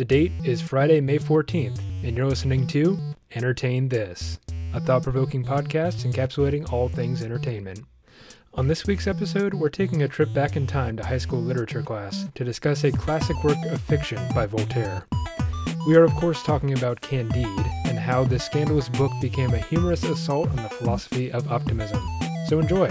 The date is Friday, May 14th, and you're listening to Entertain This, a thought provoking podcast encapsulating all things entertainment. On this week's episode, we're taking a trip back in time to high school literature class to discuss a classic work of fiction by Voltaire. We are, of course, talking about Candide and how this scandalous book became a humorous assault on the philosophy of optimism. So enjoy!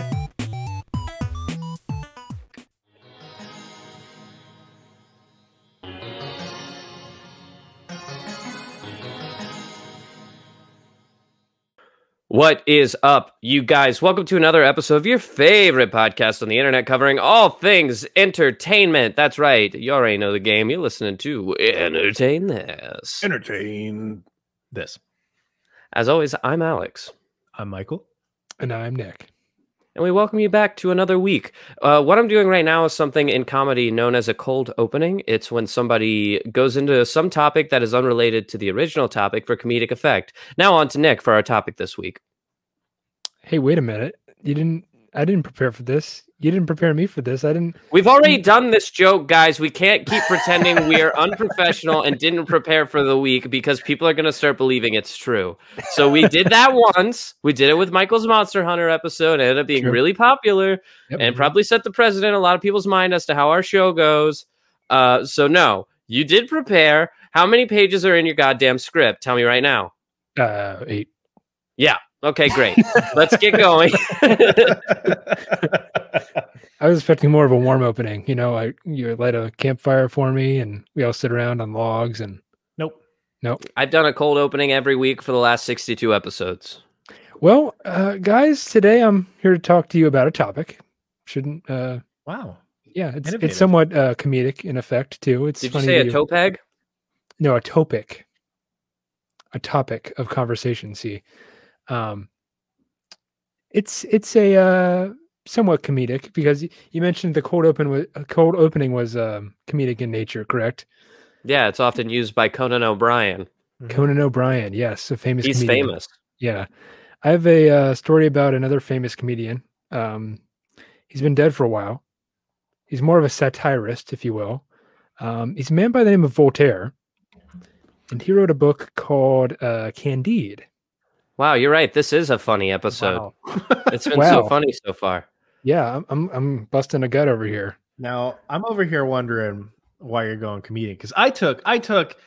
What is up, you guys? Welcome to another episode of your favorite podcast on the internet covering all things entertainment. That's right. You already know the game. You're listening to Entertain This. entertain this. As always, I'm Alex, I'm Michael. And I'm Nick. and we welcome you back to another week. Uh, what I'm doing right now is something in comedy known as a cold opening. It's when somebody goes into some topic that is unrelated to the original topic for comedic effect. Now, on to Nick for our topic this week. Hey, wait a minute. You didn't, I didn't prepare for this. You didn't prepare me for this. I didn't, We've already done this joke, guys. We can't keep pretending we are unprofessional and didn't prepare for the week because people are going to start believing it's true. So we did that once. We did it with Michael's Monster Hunter episode. It ended up being True. really popular Yep. and probably set the president a lot of people's mind as to how our show goes. Uh, so no, you did prepare. How many pages are in your goddamn script? Tell me right now. uh, eight. Okay, great. Let's get going. I was expecting more of a warm opening. You know, I you light a campfire for me, and we all sit around on logs. And nope. Nope. I've done a cold opening every week for the last 62 episodes. well, uh, guys, today I'm here to talk to you about a topic. Shouldn't, uh, Wow. yeah, it's Innovative. it's somewhat uh, comedic in effect too. It's Did you funny. say a to- topeg? no, a topic, a topic of conversation. See, um, it's it's a uh, somewhat comedic because you mentioned the cold open was uh, cold opening was um, comedic in nature, correct? Yeah, it's often used by Conan O'Brien. Conan O'Brien, yes, a famous. He's comedian. famous. Yeah, I have a uh, story about another famous comedian. Um, he's been dead for a while. He's more of a satirist, if you will. Um, he's a man by the name of Voltaire, and he wrote a book called uh, Candide. Wow, you're right. This is a funny episode. Wow. It's been so funny so far. Yeah, I'm I'm, I'm busting a gut over here. Now I'm over here wondering why you're going comedic because I took I took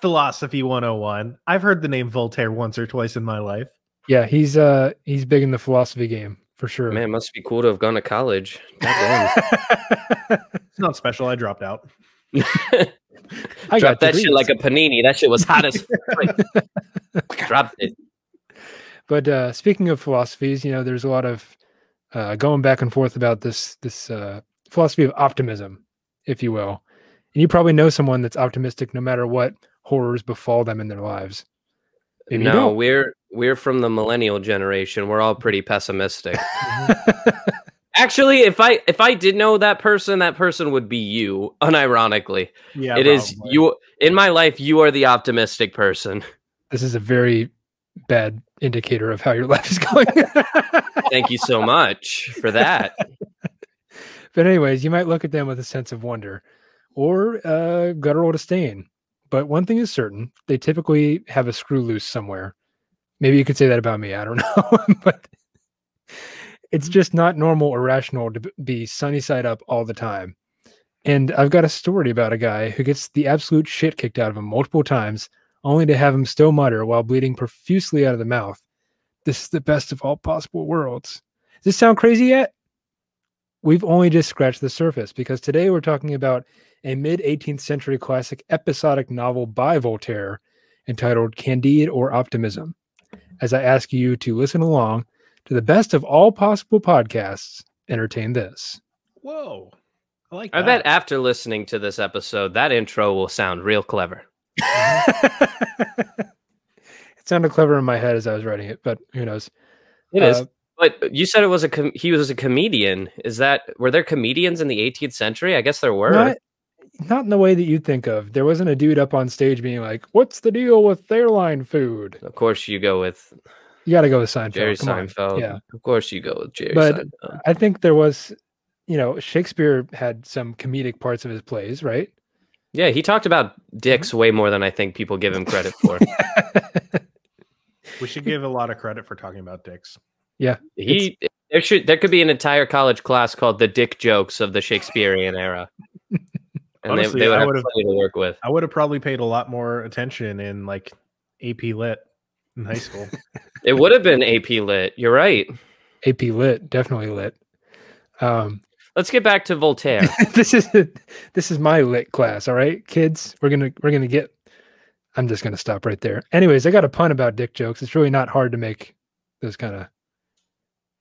philosophy 101. I've heard the name Voltaire once or twice in my life. Yeah, he's uh he's big in the philosophy game for sure. Man, it must be cool to have gone to college. It's not special. I dropped out. I Dropped that shit like a panini. That shit was hot as fuck. Dropped it. But uh, speaking of philosophies, you know, there's a lot of uh, going back and forth about this this uh, philosophy of optimism, if you will. And you probably know someone that's optimistic no matter what horrors befall them in their lives. Maybe no, we're we're from the millennial generation. We're all pretty pessimistic. Actually, if I if I did know that person, that person would be you. Unironically, Yeah, it is probably. you in my life. You are the optimistic person. this is a very bad indicator of how your life is going. Thank you so much for that. but anyways, you might look at them with a sense of wonder or uh, guttural disdain. But one thing is certain: they typically have a screw loose somewhere. Maybe you could say that about me. I don't know, but it's just not normal or rational to be sunny side up all the time. And I've got a story about a guy who gets the absolute shit kicked out of him multiple times, only to have him still mutter while bleeding profusely out of the mouth, "This is the best of all possible worlds." Does this sound crazy yet? We've only just scratched the surface because today we're talking about a mid 18th century classic episodic novel by Voltaire entitled Candide or Optimism. As I ask you to listen along to the best of all possible podcasts, entertain this. Whoa. I like I bet after listening to this episode, that intro will sound real clever. it sounded clever in my head as I was writing it, but who knows? It is. Uh, But you said it was a com- he was a comedian. Is that were there comedians in the 18th century? I guess there were. Not, not in the way that you think of. There wasn't a dude up on stage being like, "What's the deal with airline food?" Of course, you go with You got to go with Seinfeld. Jerry Come on. Seinfeld. Yeah. Of course, you go with Jerry But- Seinfeld. I think there was, you know, Shakespeare had some comedic parts of his plays, right? Yeah, he talked about dicks way more than I think people give him credit for. We should give a lot of credit for talking about dicks. Yeah. He there should there could be an entire college class called the dick jokes of the Shakespearean era. And Honestly, they, they would I have would've- plenty to work with. I would have probably paid a lot more attention in like AP Lit in high school. It would have been AP lit. You're right. AP lit, definitely lit. Um, Let's get back to Voltaire. this is this is my lit class. All right, kids, we're gonna we're gonna get. I'm just gonna stop right there. Anyways, I got a pun about dick jokes. It's really not hard to make those kind of.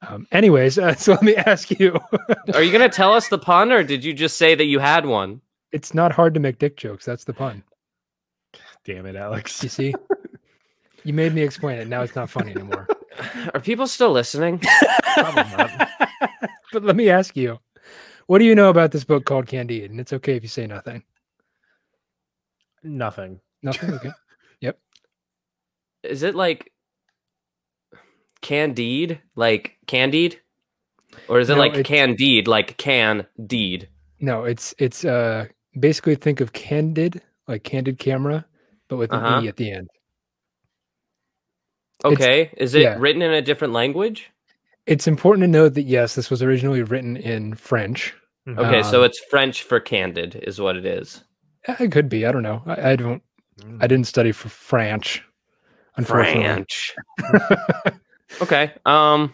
Um, anyways, uh, so let me ask you. Are you going to tell us the pun, or did you just say that you had one? it's not hard to make dick jokes. That's the pun. Damn it, Alex. You see, you made me explain it. Now it's not funny anymore. Are people still listening? Probably not. but let me ask you, what do you know about this book called Candide? And it's okay if you say nothing. Nothing. Nothing. Okay. Yep. Is it like Candide, like Candide, or is it No, like it's- Candide, like can deed? No, it's it's uh basically think of candid, like candid camera, but with an Uh-huh. e at the end. It's- Okay, is it yeah. written in a different language? It's important to note that yes, this was originally written in French. Okay, so Um, it's French for candid, is what it is. It could be. I don't know. I, I don't. Mm. I didn't study for French. Unfortunately. French. Okay. Um,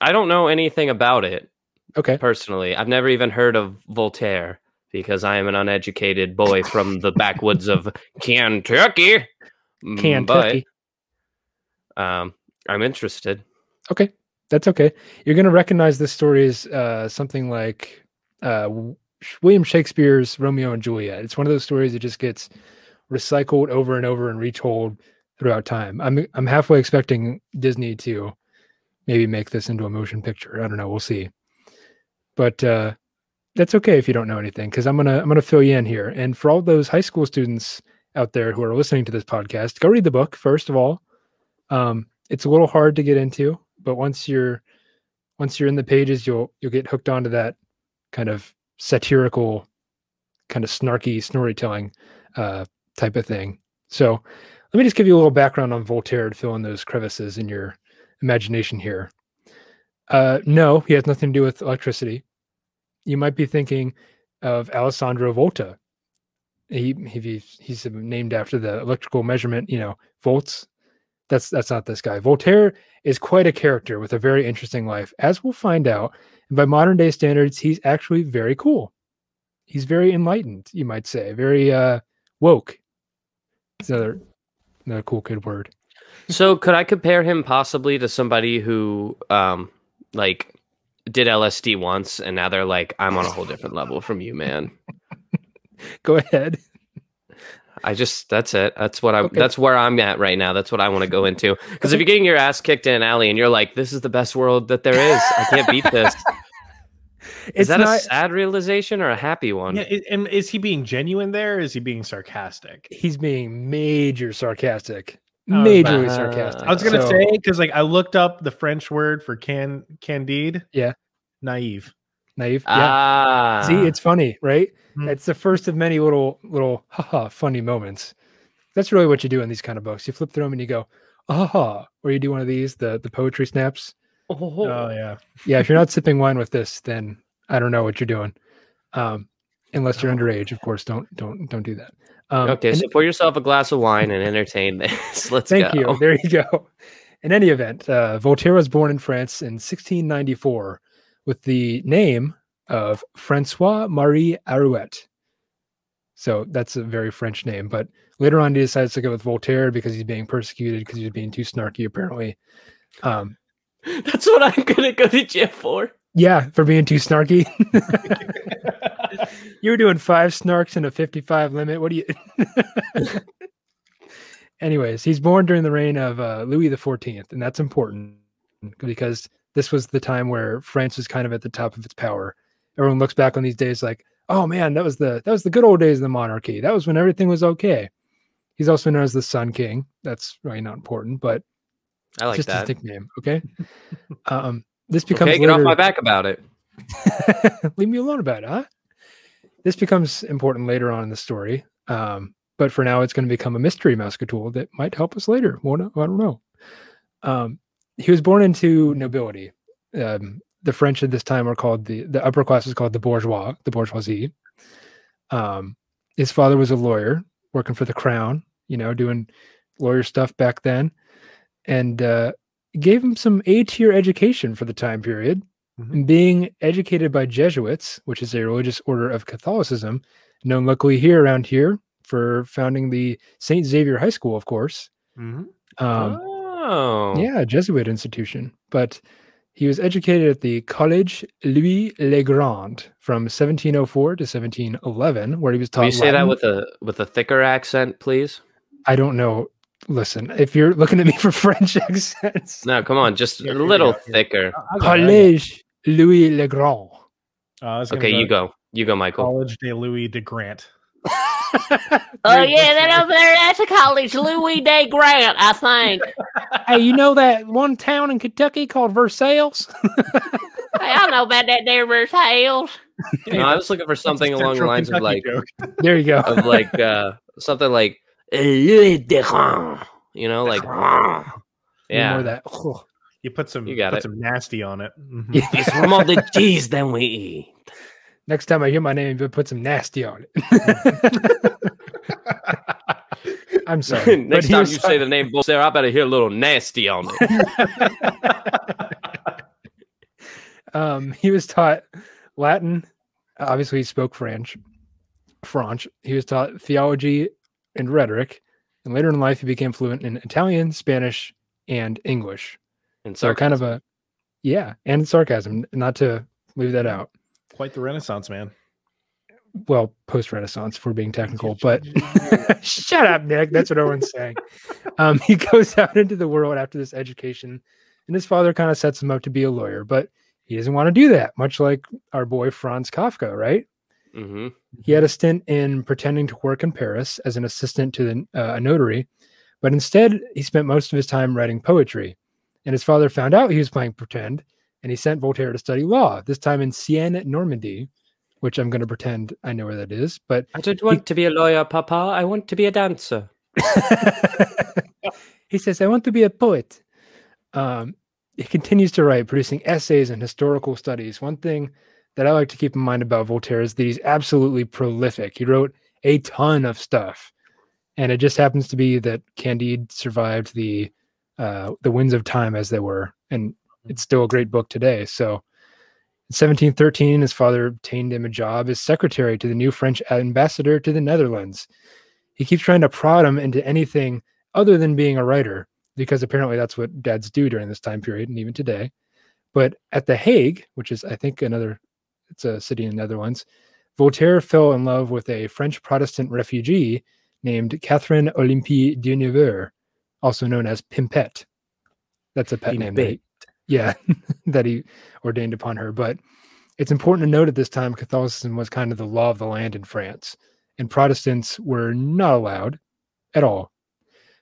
I don't know anything about it okay. personally. I've never even heard of Voltaire because I am an uneducated boy from the backwoods of Kentucky. Mm, Kentucky. But um, I'm interested. Okay, that's okay. You're going to recognize this story as uh, something like uh, William Shakespeare's Romeo and Juliet. It's one of those stories that just gets recycled over and over and retold throughout time. I'm I'm halfway expecting Disney to maybe make this into a motion picture. I don't know. We'll see. But uh, that's okay if you don't know anything because I'm gonna I'm gonna fill you in here. And for all those high school students out there who are listening to this podcast, go read the book first of all. Um, it's a little hard to get into, but once you're once you're in the pages, you'll you'll get hooked onto that kind of satirical, kind of snarky storytelling uh, type of thing. So let me just give you a little background on Voltaire to fill in those crevices in your imagination here. Uh, no, he has nothing to do with electricity. You might be thinking of Alessandro Volta. He, he he's named after the electrical measurement, you know, volts. That's that's not this guy. Voltaire is quite a character with a very interesting life, as we'll find out. And by modern day standards, he's actually very cool. He's very enlightened, you might say, very uh, woke. It's another another cool kid word. So could I compare him possibly to somebody who um like did LSD once and now they're like, I'm on a whole different level from you, man. Go ahead. I just that's it. That's what I Okay. that's where I'm at right now. That's what I want to go into. Because if you're getting your ass kicked in an alley and you're like, this is the best world that there is. I can't beat this. Is It's that a sad realization or a happy one? Yeah, and is he being genuine there? Or is he being sarcastic? He's being major sarcastic. Oh, Majorly uh, sarcastic. I was gonna So- say because like I looked up the French word for can candide. Yeah. naive. Naive. Yeah. Ah. See, it's funny, right? Hmm. It's the first of many little little haha funny moments. That's really what you do in these kind of books. You flip through them and you go, aha, or you do one of these, the the poetry snaps. Oh. Oh yeah, Yeah, if you're not sipping wine with this, then I don't know what you're doing. Um, unless you're Oh. underage, of course. Don't don't don't do that. Um, okay, so pour yourself a glass of wine and entertain this. Let's Thank go. you. There you go. In any event, uh, Voltaire was born in France in 1694 with the name of Francois Marie Arouet. So that's a very French name. But later on, he decides to go with Voltaire because he's being persecuted because he's being too snarky, apparently. Um, That's what I'm gonna go to jail for. yeah, for being too snarky. you were doing five snarks and a 55 limit. What do you? Anyways, he's born during the reign of uh, Louis the Fourteenth, and that's important because this was the time where France was kind of at the top of its power. Everyone looks back on these days like, "Oh man, that was the that was the good old days of the monarchy. That was when everything was okay." He's also known as the Sun King. That's really not important, but I like just that. his nickname. Okay. um, this becomes Okay, get off my back about it. Leave me alone about it, huh? This becomes important later on in the story. Um, but for now, it's going to become a mystery Mouseketool that might help us later. Well, I don't know. Um, he was born into nobility. Um, the French at this time are called the the upper class is called the bourgeois, the bourgeoisie. Um, his father was a lawyer working for the crown, you know, doing lawyer stuff back then, and uh, gave him some A tier education for the time period. Mhm. And being educated by Jesuits, which is a religious order of Catholicism, known locally here around here for founding the Saint Xavier High School, of course. Mhm. Um, oh. Yeah, Jesuit institution. But he was educated at the Collège Louis le Grand from 1704 to 1711, where he was taught. Will you say that with a with a thicker accent, please? I don't know. Listen, if you're looking at me for French accents, No, come on, just Here a we little go, here. thicker. I'll go ahead. Collège Louis le Grand. Uh, I was gonna Okay, you go. You go, Michael. College de Louis de Grant. Oh yeah, that over there, that's a college, Louis Day Grant, I think. hey, you know that one town in Kentucky called Versailles? Hey, I don't know about that there Versailles. No, I was looking for something along the Central lines of like joke. there you go. of like uh something like Louis de Grand, you know, like yeah. More of that. You put some You got put it. some nasty on it. Mhm. Yeah. It's more the cheese than we eat. Next time I hear my name, you put some nasty on it. I'm sorry. Next time you taught- say the name Bull Sarah, I better hear a little nasty on it. um, he was taught Latin. Obviously, he spoke French. French. He was taught theology and rhetoric, and later in life, he became fluent in Italian, Spanish, and English. And So, kind of a yeah, and sarcasm. Not to leave that out. Quite the Renaissance man. Well, post Renaissance, if we're being technical, but shut up, Nick. That's what everyone's saying. Um, he goes out into the world after this education, and his father kind of sets him up to be a lawyer, but he doesn't want to do that, much like our boy Franz Kafka, right? hmm He had a stint in pretending to work in Paris as an assistant to the, uh, a notary, but instead he spent most of his time writing poetry. And his father found out he was playing pretend, and he sent Voltaire to study law, this time in Sienne, Normandy, which I'm going to pretend I know where that is. But I don't want to be a lawyer, Papa. I want to be a dancer. he says, I want to be a poet. Um, he continues to write, producing essays and historical studies. One thing that I like to keep in mind about Voltaire is that he's absolutely prolific. He wrote a ton of stuff. And it just happens to be that Candide survived the uh, the winds of time as they were, and it's still a great book today. So, in 1713, his father obtained him a job as secretary to the new French ambassador to the Netherlands. He keeps trying to prod him into anything other than being a writer, because apparently that's what dads do during this time period and even today. But at The Hague, which is, I think, another, it's a city in the Netherlands, Voltaire fell in love with a French Protestant refugee named Catherine Olympie de Nevers, also known as Pimpette. That's a pet name. That he, yeah, that he ordained upon her. But it's important to note at this time, Catholicism was kind of the law of the land in France, and Protestants were not allowed at all.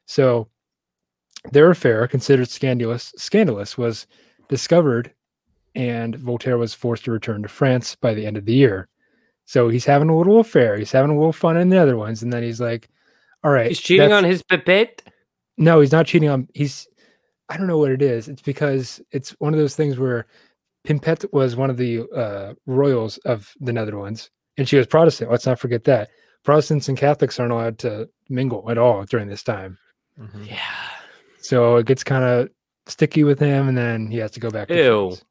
So their affair, considered scandalous, scandalous, was discovered, and Voltaire was forced to return to France by the end of the year. So he's having a little affair. He's having a little fun in the other ones, and then he's like, "All right." He's cheating on his pipette. No, he's not cheating on. He's. I don't know what it is. It's because it's one of those things where Pimpette was one of the uh, royals of the Netherlands, and she was Protestant. Let's not forget that Protestants and Catholics aren't allowed to mingle at all during this time. Mhm. Yeah. So it gets kind of sticky with him, and then he has to go back. To Ew. France.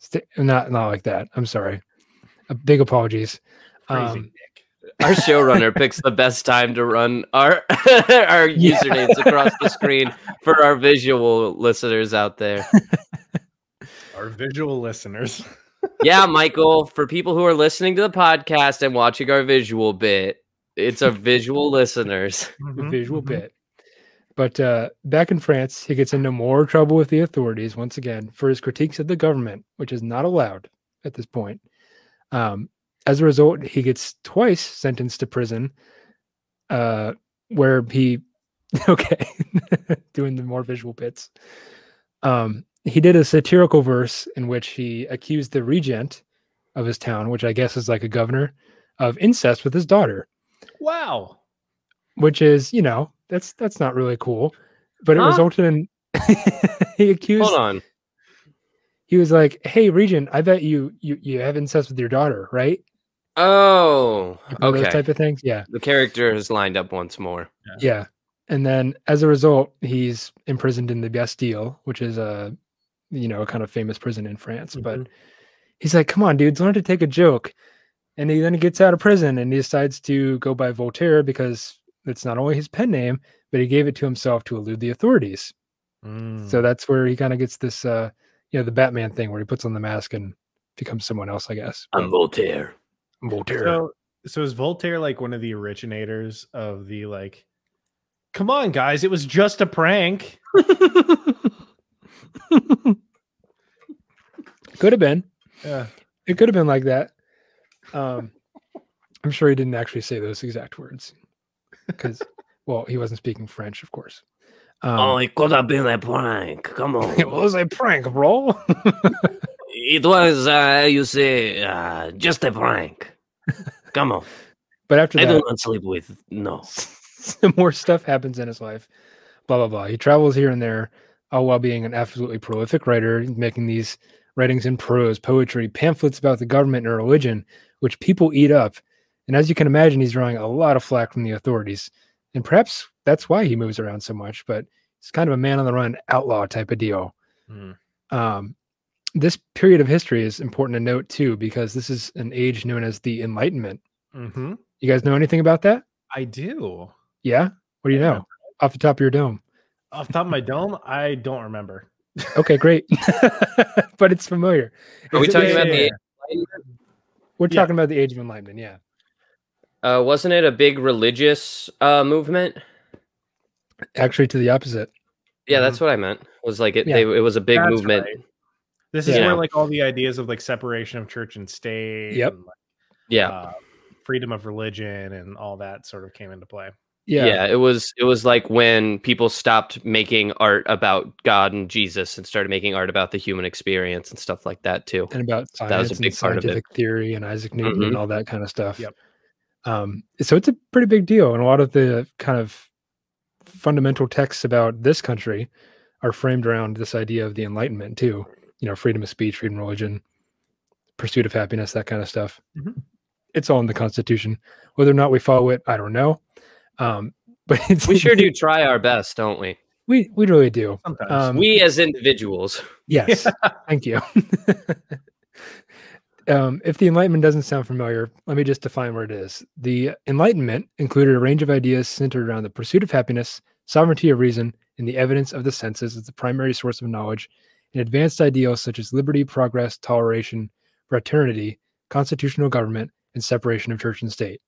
Sti- not not like that. I'm sorry. Uh, big apologies. Crazy Um, Nick. Our showrunner picks the best time to run our our Yeah. usernames across the screen for our visual listeners out there. Our visual listeners. Yeah, Michael, for people who are listening to the podcast and watching our visual bit, it's our visual listeners. the Mhm, visual mhm. bit. But uh, back in France, he gets into more trouble with the authorities once again for his critiques of the government, which is not allowed at this point. Um, as a result, he gets twice sentenced to prison, uh, where he, okay, doing the more visual bits. Um, he did a satirical verse in which he accused the regent of his town, which I guess is like a governor, of incest with his daughter, Wow. which is, you know, that's that's not really cool. But it Huh? resulted in he accused Hold on. he was like, Hey Regent, I bet you you you have incest with your daughter, right? Oh, Like okay. Those type of things. Yeah. the character is lined up once more. Yeah. And then as a result, he's imprisoned in the Bastille, which is a you know, a kind of famous prison in France. But he's like, Come on, dudes, learn to take a joke. And he then gets out of prison and he decides to go by Voltaire because it's not only his pen name, but he gave it to himself to elude the authorities. Mm. So that's where he kind of gets this uh you know, the Batman thing where he puts on the mask and becomes someone else, I guess. I'm Voltaire. Voltaire. So, so is Voltaire like one of the originators of the like? Come on, guys! It was just a prank. could have been. Yeah. It could have been like that. Um, I'm sure he didn't actually say those exact words because, well, he wasn't speaking French, of course. Um, Oh, it could have been a prank. Come on. it was a prank, bro. It was, uh, you say, uh, just a prank. Come on. but after I do that, not sleep with. No. some more stuff happens in his life. Blah blah blah. He travels here and there, all while being an absolutely prolific writer, making these writings in prose, poetry, pamphlets about the government and religion, which people eat up. And as you can imagine, he's drawing a lot of flack from the authorities. And perhaps that's why he moves around so much. But he's kind of a man on the run, outlaw type of deal. Mm. Um, this period of history is important to note too, because this is an age known as the Enlightenment. Mm-hmm. You guys know anything about that? I do. Yeah. What do you I know off the top of your dome? Off the top of my dome, I don't remember. Okay, great. but it's familiar. Are we talking about the age We're yeah. talking about the Age of Enlightenment. Yeah, Uh, wasn't it a big religious uh, movement? actually, to the opposite. Yeah, that's what I meant. It was like it? Yeah. They, it was a big That's movement. right. This is Yeah. where like all the ideas of like separation of church and state. Yep. and, like, Yeah. uh, freedom of religion and all that sort of came into play. Yeah, yeah it was it was like when people stopped making art about god and jesus and started making art about the human experience and stuff like that too and about science That was a and big part of it. scientific theory and Isaac Newton Mhm. and all that kind of stuff. Yep. Um, so it's a pretty big deal, and a lot of the kind of fundamental texts about this country are framed around this idea of the Enlightenment too. You know, freedom of speech, freedom of religion, pursuit of happiness, that kind of stuff. Mhm. It's all in the Constitution. Whether or not we follow it, I don't know. Um, but it's, we sure do try our best don't we We we really do. Sometimes. Um, we as individuals Yes. Thank you. um, if the Enlightenment doesn't sound familiar, let me just define what it is. The Enlightenment included a range of ideas centered around the pursuit of happiness, sovereignty of reason, and the evidence of the senses as the primary source of knowledge, and advanced ideals such as liberty, progress, toleration, fraternity, constitutional government, and separation of church and state.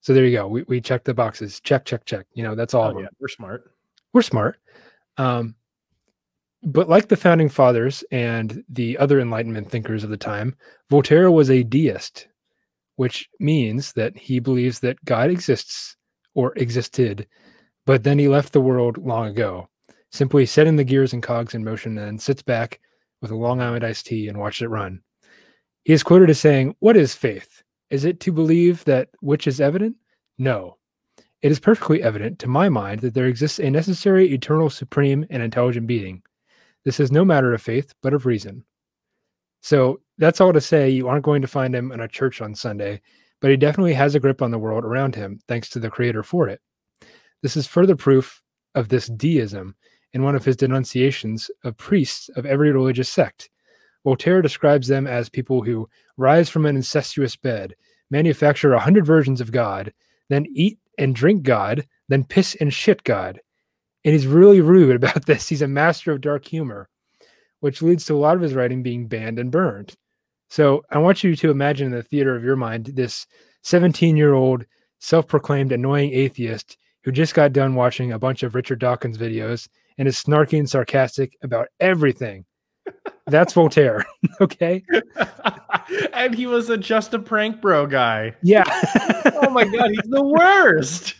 So there you go. We, we check the boxes. Check, check, check. You know, that's all Oh, yeah, we're smart. we're smart. Um, but like the founding fathers and the other Enlightenment thinkers of the time, Voltaire was a deist, which means that he believes that God exists or existed, but then he left the world long ago, simply setting the gears and cogs in motion and then sits back with a Long Island iced tea and watches it run. He is quoted as saying, What is faith? Is it to believe that which is evident? No. It is perfectly evident to my mind that there exists a necessary, eternal, supreme, and intelligent being. This is no matter of faith, but of reason. So that's all to say you aren't going to find him in a church on Sunday, but he definitely has a grip on the world around him, thanks to the creator for it. This is further proof of this deism in one of his denunciations of priests of every religious sect. Voltaire describes them as people who rise from an incestuous bed, manufacture a hundred versions of God, then eat and drink God, then piss and shit God. And he's really rude about this. He's a master of dark humor, which leads to a lot of his writing being banned and burned. So I want you to imagine in the theater of your mind this 17 year old self proclaimed annoying atheist who just got done watching a bunch of Richard Dawkins videos and is snarky and sarcastic about everything. That's Voltaire. okay. and he was a just a prank bro guy. Yeah. Oh my god, he's the worst.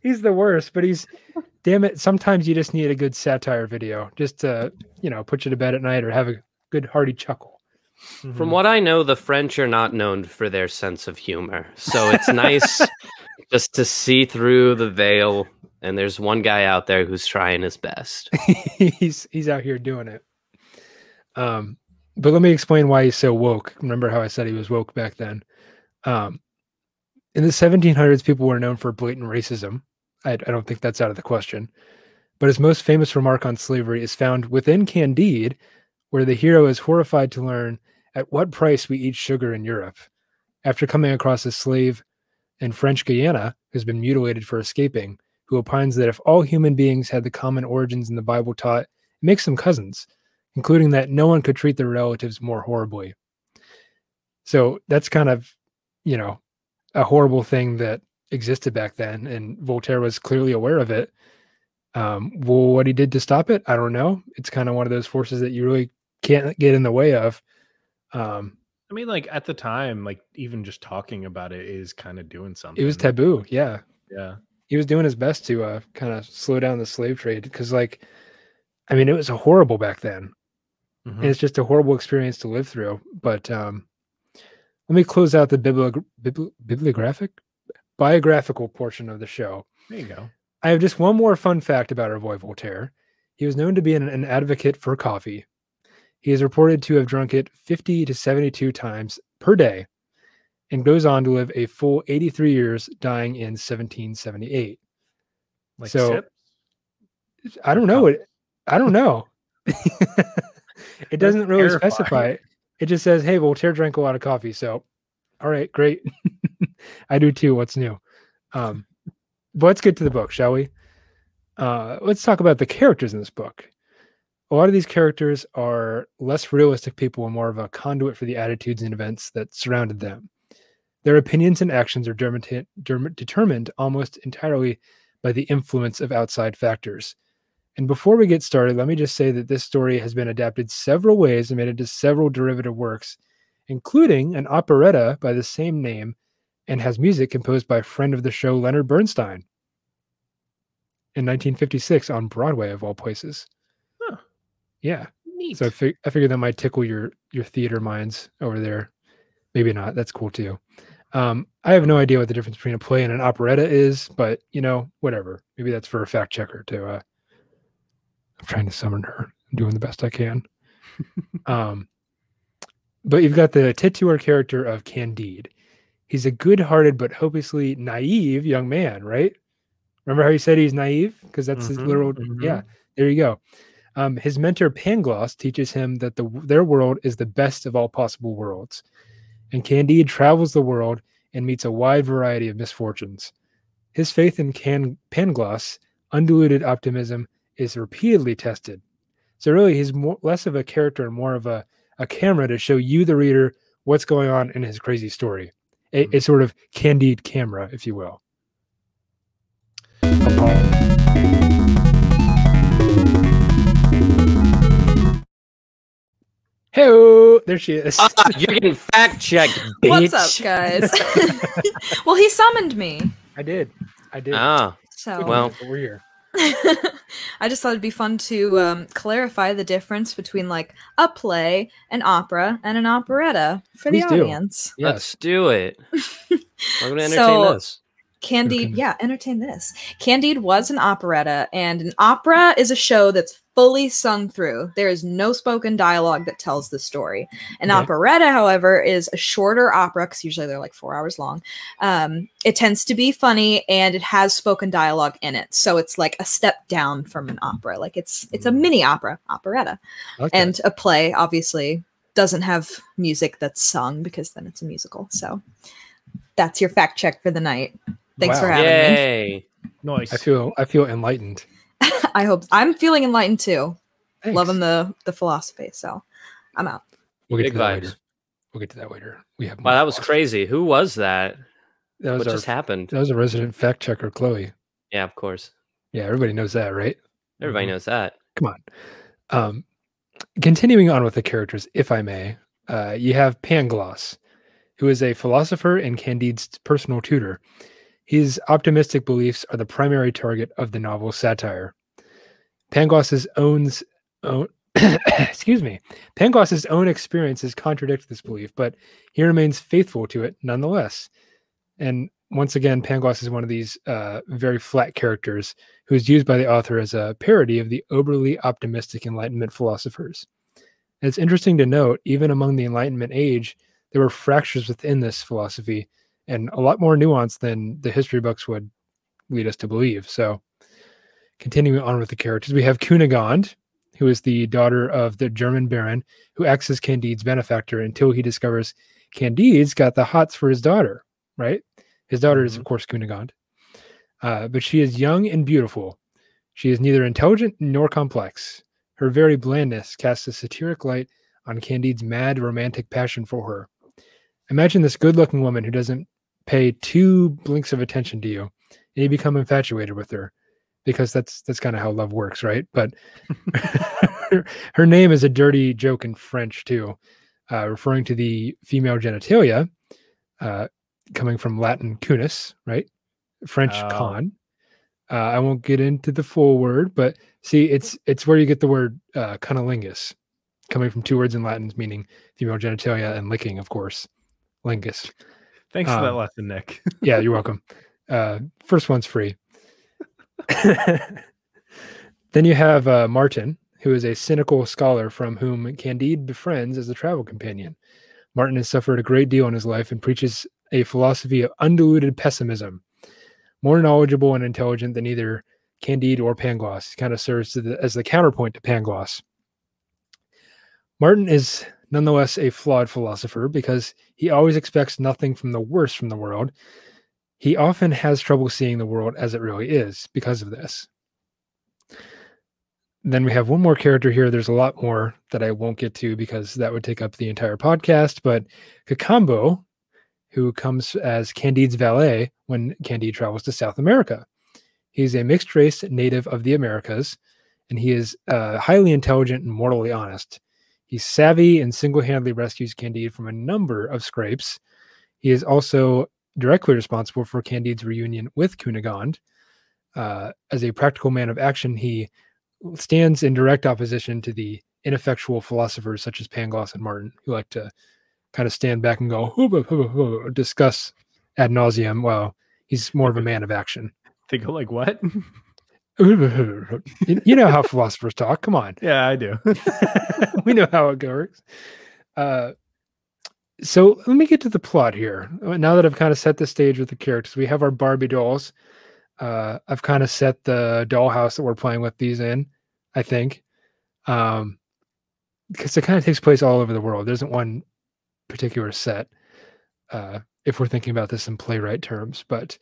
he's the worst, but he's damn it. Sometimes you just need a good satire video just to, you know, put you to bed at night or have a good hearty chuckle. Mm-hmm. From what I know, the French are not known for their sense of humor. So it's nice just to see through the veil. And there's one guy out there who's trying his best. he's he's out here doing it. Um, but let me explain why he's so woke. Remember how I said he was woke back then? Um, in the 1700s, people were known for blatant racism. I, I don't think that's out of the question. But his most famous remark on slavery is found within Candide, where the hero is horrified to learn at what price we eat sugar in Europe. After coming across a slave in French Guiana who's been mutilated for escaping, who opines that if all human beings had the common origins in the Bible taught, it makes them cousins, including that no one could treat their relatives more horribly. So that's kind of, you know, a horrible thing that existed back then, and Voltaire was clearly aware of it. Um, well, what he did to stop it, I don't know. It's kind of one of those forces that you really can't get in the way of. Um, I mean, like at the time, like even just talking about it is kind of doing something. it was taboo. Yeah. Yeah. He was doing his best to uh, kind of slow down the slave trade because, like, I mean, it was a horrible back then. Mhm. and it's just a horrible experience to live through. But um, let me close out the bibli- bibli- bibliographic, biographical portion of the show. There you go. I have just one more fun fact about our boy Voltaire. He was known to be an, an advocate for coffee. He is reported to have drunk it 50 to 72 times per day and goes on to live a full 83 years, dying in 1778. Like So- sip? I don't know it. I don't know. it doesn't really terrifying. specify. It just says, "Hey, Voltaire drank a lot of coffee." So, all right, great. I do too. What's new? Um, but let's get to the book, shall we? Uh, let's talk about the characters in this book. A lot of these characters are less realistic people and more of a conduit for the attitudes and events that surrounded them. Their opinions and actions are determined almost entirely by the influence of outside factors. And before we get started, let me just say that this story has been adapted several ways and made into several derivative works, including an operetta by the same name and has music composed by friend of the show Leonard Bernstein in 1956 on Broadway, of all places. Huh. Yeah. Neat. So I, fig- I figured that might tickle your your theater minds over there. Maybe not. That's cool too. Um, I have no idea what the difference between a play and an operetta is, but you know, whatever. Maybe that's for a fact checker to. Uh, I'm trying to summon her. I'm doing the best I can. um, but you've got the titular character of Candide. He's a good-hearted but hopelessly naive young man, right? Remember how you said he's naive because that's his Mhm, literal. mhm. Yeah, there you go. Um, his mentor Pangloss teaches him that the their world is the best of all possible worlds, and Candide travels the world and meets a wide variety of misfortunes. His faith in Can- Pangloss, undiluted optimism, is repeatedly tested. So really, he's more less of a character and more of a a camera to show you, the reader, what's going on in his crazy story. A, mm-hmm. a sort of Candide camera, if you will. Hey, there she is. Ah, you're getting fact checked, bitch. What's up, guys? well, he summoned me, I did. I did. Ah, so Well- we're here. I just thought it'd be fun to um, clarify the difference between like a play, an opera, and an operetta for Please the do. audience. Yes. let's do it. We're going to entertain So- this. Candide, Okay. yeah, entertain this. Candide was an operetta, and an opera is a show that's fully sung through. There is no spoken dialogue that tells the story. An Okay. operetta, however, is a shorter opera because usually they're like four hours long. Um, it tends to be funny, and it has spoken dialogue in it, so it's like a step down from an opera. Like it's it's a mini opera, operetta, I like that. and a play obviously doesn't have music that's sung because then it's a musical. So that's your fact check for the night. Thanks for Wow. having me. Yay. Nice. I feel I feel enlightened. I hope I'm feeling enlightened too. Thanks. Loving the the philosophy. So I'm out. We'll get Big to that vibes. later. We'll get to that later. We have. Wow, that was philosophy. crazy. Who was that? That was What our, just happened? That was a resident fact checker, Chloe. Yeah, of course. Yeah, everybody knows that, right? Everybody Mhm. knows that. Come on. Um, continuing on with the characters, if I may, uh, you have Pangloss, who is a philosopher and Candide's personal tutor. His optimistic beliefs are the primary target of the novel's satire. Pangloss owns own, excuse me, Pangloss's own experiences contradict this belief, but he remains faithful to it nonetheless. And once again, Pangloss is one of these uh, very flat characters who is used by the author as a parody of the overly optimistic Enlightenment philosophers. And it's interesting to note, even among the Enlightenment age, there were fractures within this philosophy and a lot more nuance than the history books would lead us to believe. So, continuing on with the characters, we have Cunegonde, who is the daughter of the German baron who acts as Candide's benefactor until he discovers Candide's got the hots for his daughter, right? His daughter mm-hmm. is, of course, Cunegonde. Uh, but she is young and beautiful. She is neither intelligent nor complex. Her very blandness casts a satiric light on Candide's mad romantic passion for her. Imagine this good looking woman who doesn't pay two blinks of attention to you and you become infatuated with her because that's that's kind of how love works, right? But her, her, name is a dirty joke in French too, uh, referring to the female genitalia, uh, coming from Latin cunis, right? French oh. con. Uh, I won't get into the full word, but see, it's it's where you get the word uh, cunnilingus, coming from two words in Latin meaning female genitalia and licking, of course, lingus. Thanks um, for that um, lesson, Nick. yeah, you're welcome. Uh, first one's free. then you have uh, Martin, who is a cynical scholar from whom Candide befriends as a travel companion. Martin has suffered a great deal in his life and preaches a philosophy of undiluted pessimism. More knowledgeable and intelligent than either Candide or Pangloss, he kind of serves the, as the counterpoint to Pangloss. Martin is nonetheless a flawed philosopher because he always expects nothing from the worst from the world he often has trouble seeing the world as it really is because of this. Then we have one more character here. There's a lot more that I won't get to because that would take up the entire podcast. But Cacambo, who comes as Candide's valet when Candide travels to South America. He's a mixed race native of the Americas, and he is uh, highly intelligent and mortally honest. He's savvy and single handedly rescues Candide from a number of scrapes. He is also directly responsible for Candide's reunion with Cunegonde. Uh, as a practical man of action, he stands in direct opposition to the ineffectual philosophers such as Pangloss and Martin, who like to kind of stand back and go discuss ad nauseum. Well, he's more of a man of action. They go like what? you know how philosophers talk. Come on. Yeah, I do. we know how it goes. Uh, so let me get to the plot here. Now that I've kind of set the stage with the characters, we have our Barbie dolls. Uh, I've kind of set the dollhouse that we're playing with these in, I think, um, because it kind of takes place all over the world. There isn't one particular set, uh, if we're thinking about this in playwright terms. But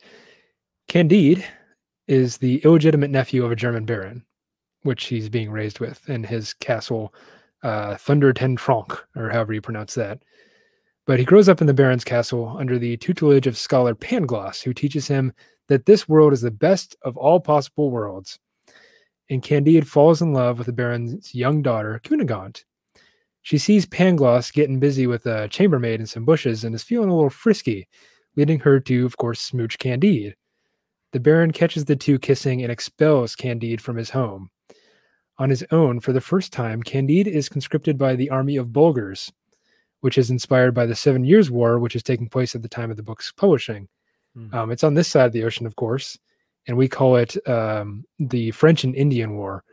Candide is the illegitimate nephew of a German baron, which he's being raised with in his castle, uh, Thunder Ten Tronckh, or however you pronounce that. But he grows up in the Baron's castle under the tutelage of scholar Pangloss, who teaches him that this world is the best of all possible worlds. And Candide falls in love with the Baron's young daughter, Cunegonde. She sees Pangloss getting busy with a chambermaid in some bushes and is feeling a little frisky, leading her to, of course, smooch Candide. The Baron catches the two kissing and expels Candide from his home. On his own, for the first time, Candide is conscripted by the army of Bulgars, which is inspired by the Seven Years' War, which is taking place at the time of the book's publishing. Mm-hmm. Um, it's on this side of the ocean, of course, and we call it um, the French and Indian War.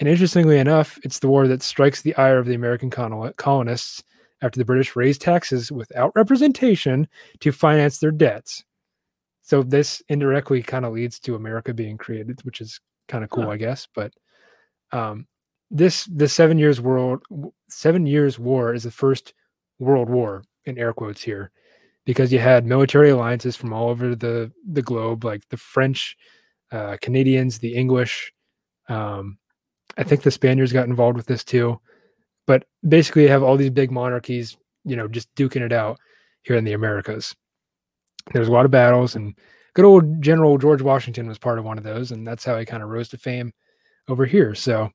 And interestingly enough, it's the war that strikes the ire of the American colonists after the British raised taxes without representation to finance their debts. So this indirectly kind of leads to America being created, which is kind of cool, huh. I guess. But um, this the seven years world seven years war is the first world war in air quotes here because you had military alliances from all over the the globe like the french uh, canadians the english um, i think the spaniards got involved with this too but basically you have all these big monarchies you know just duking it out here in the americas there's a lot of battles and good old general george washington was part of one of those and that's how he kind of rose to fame over here so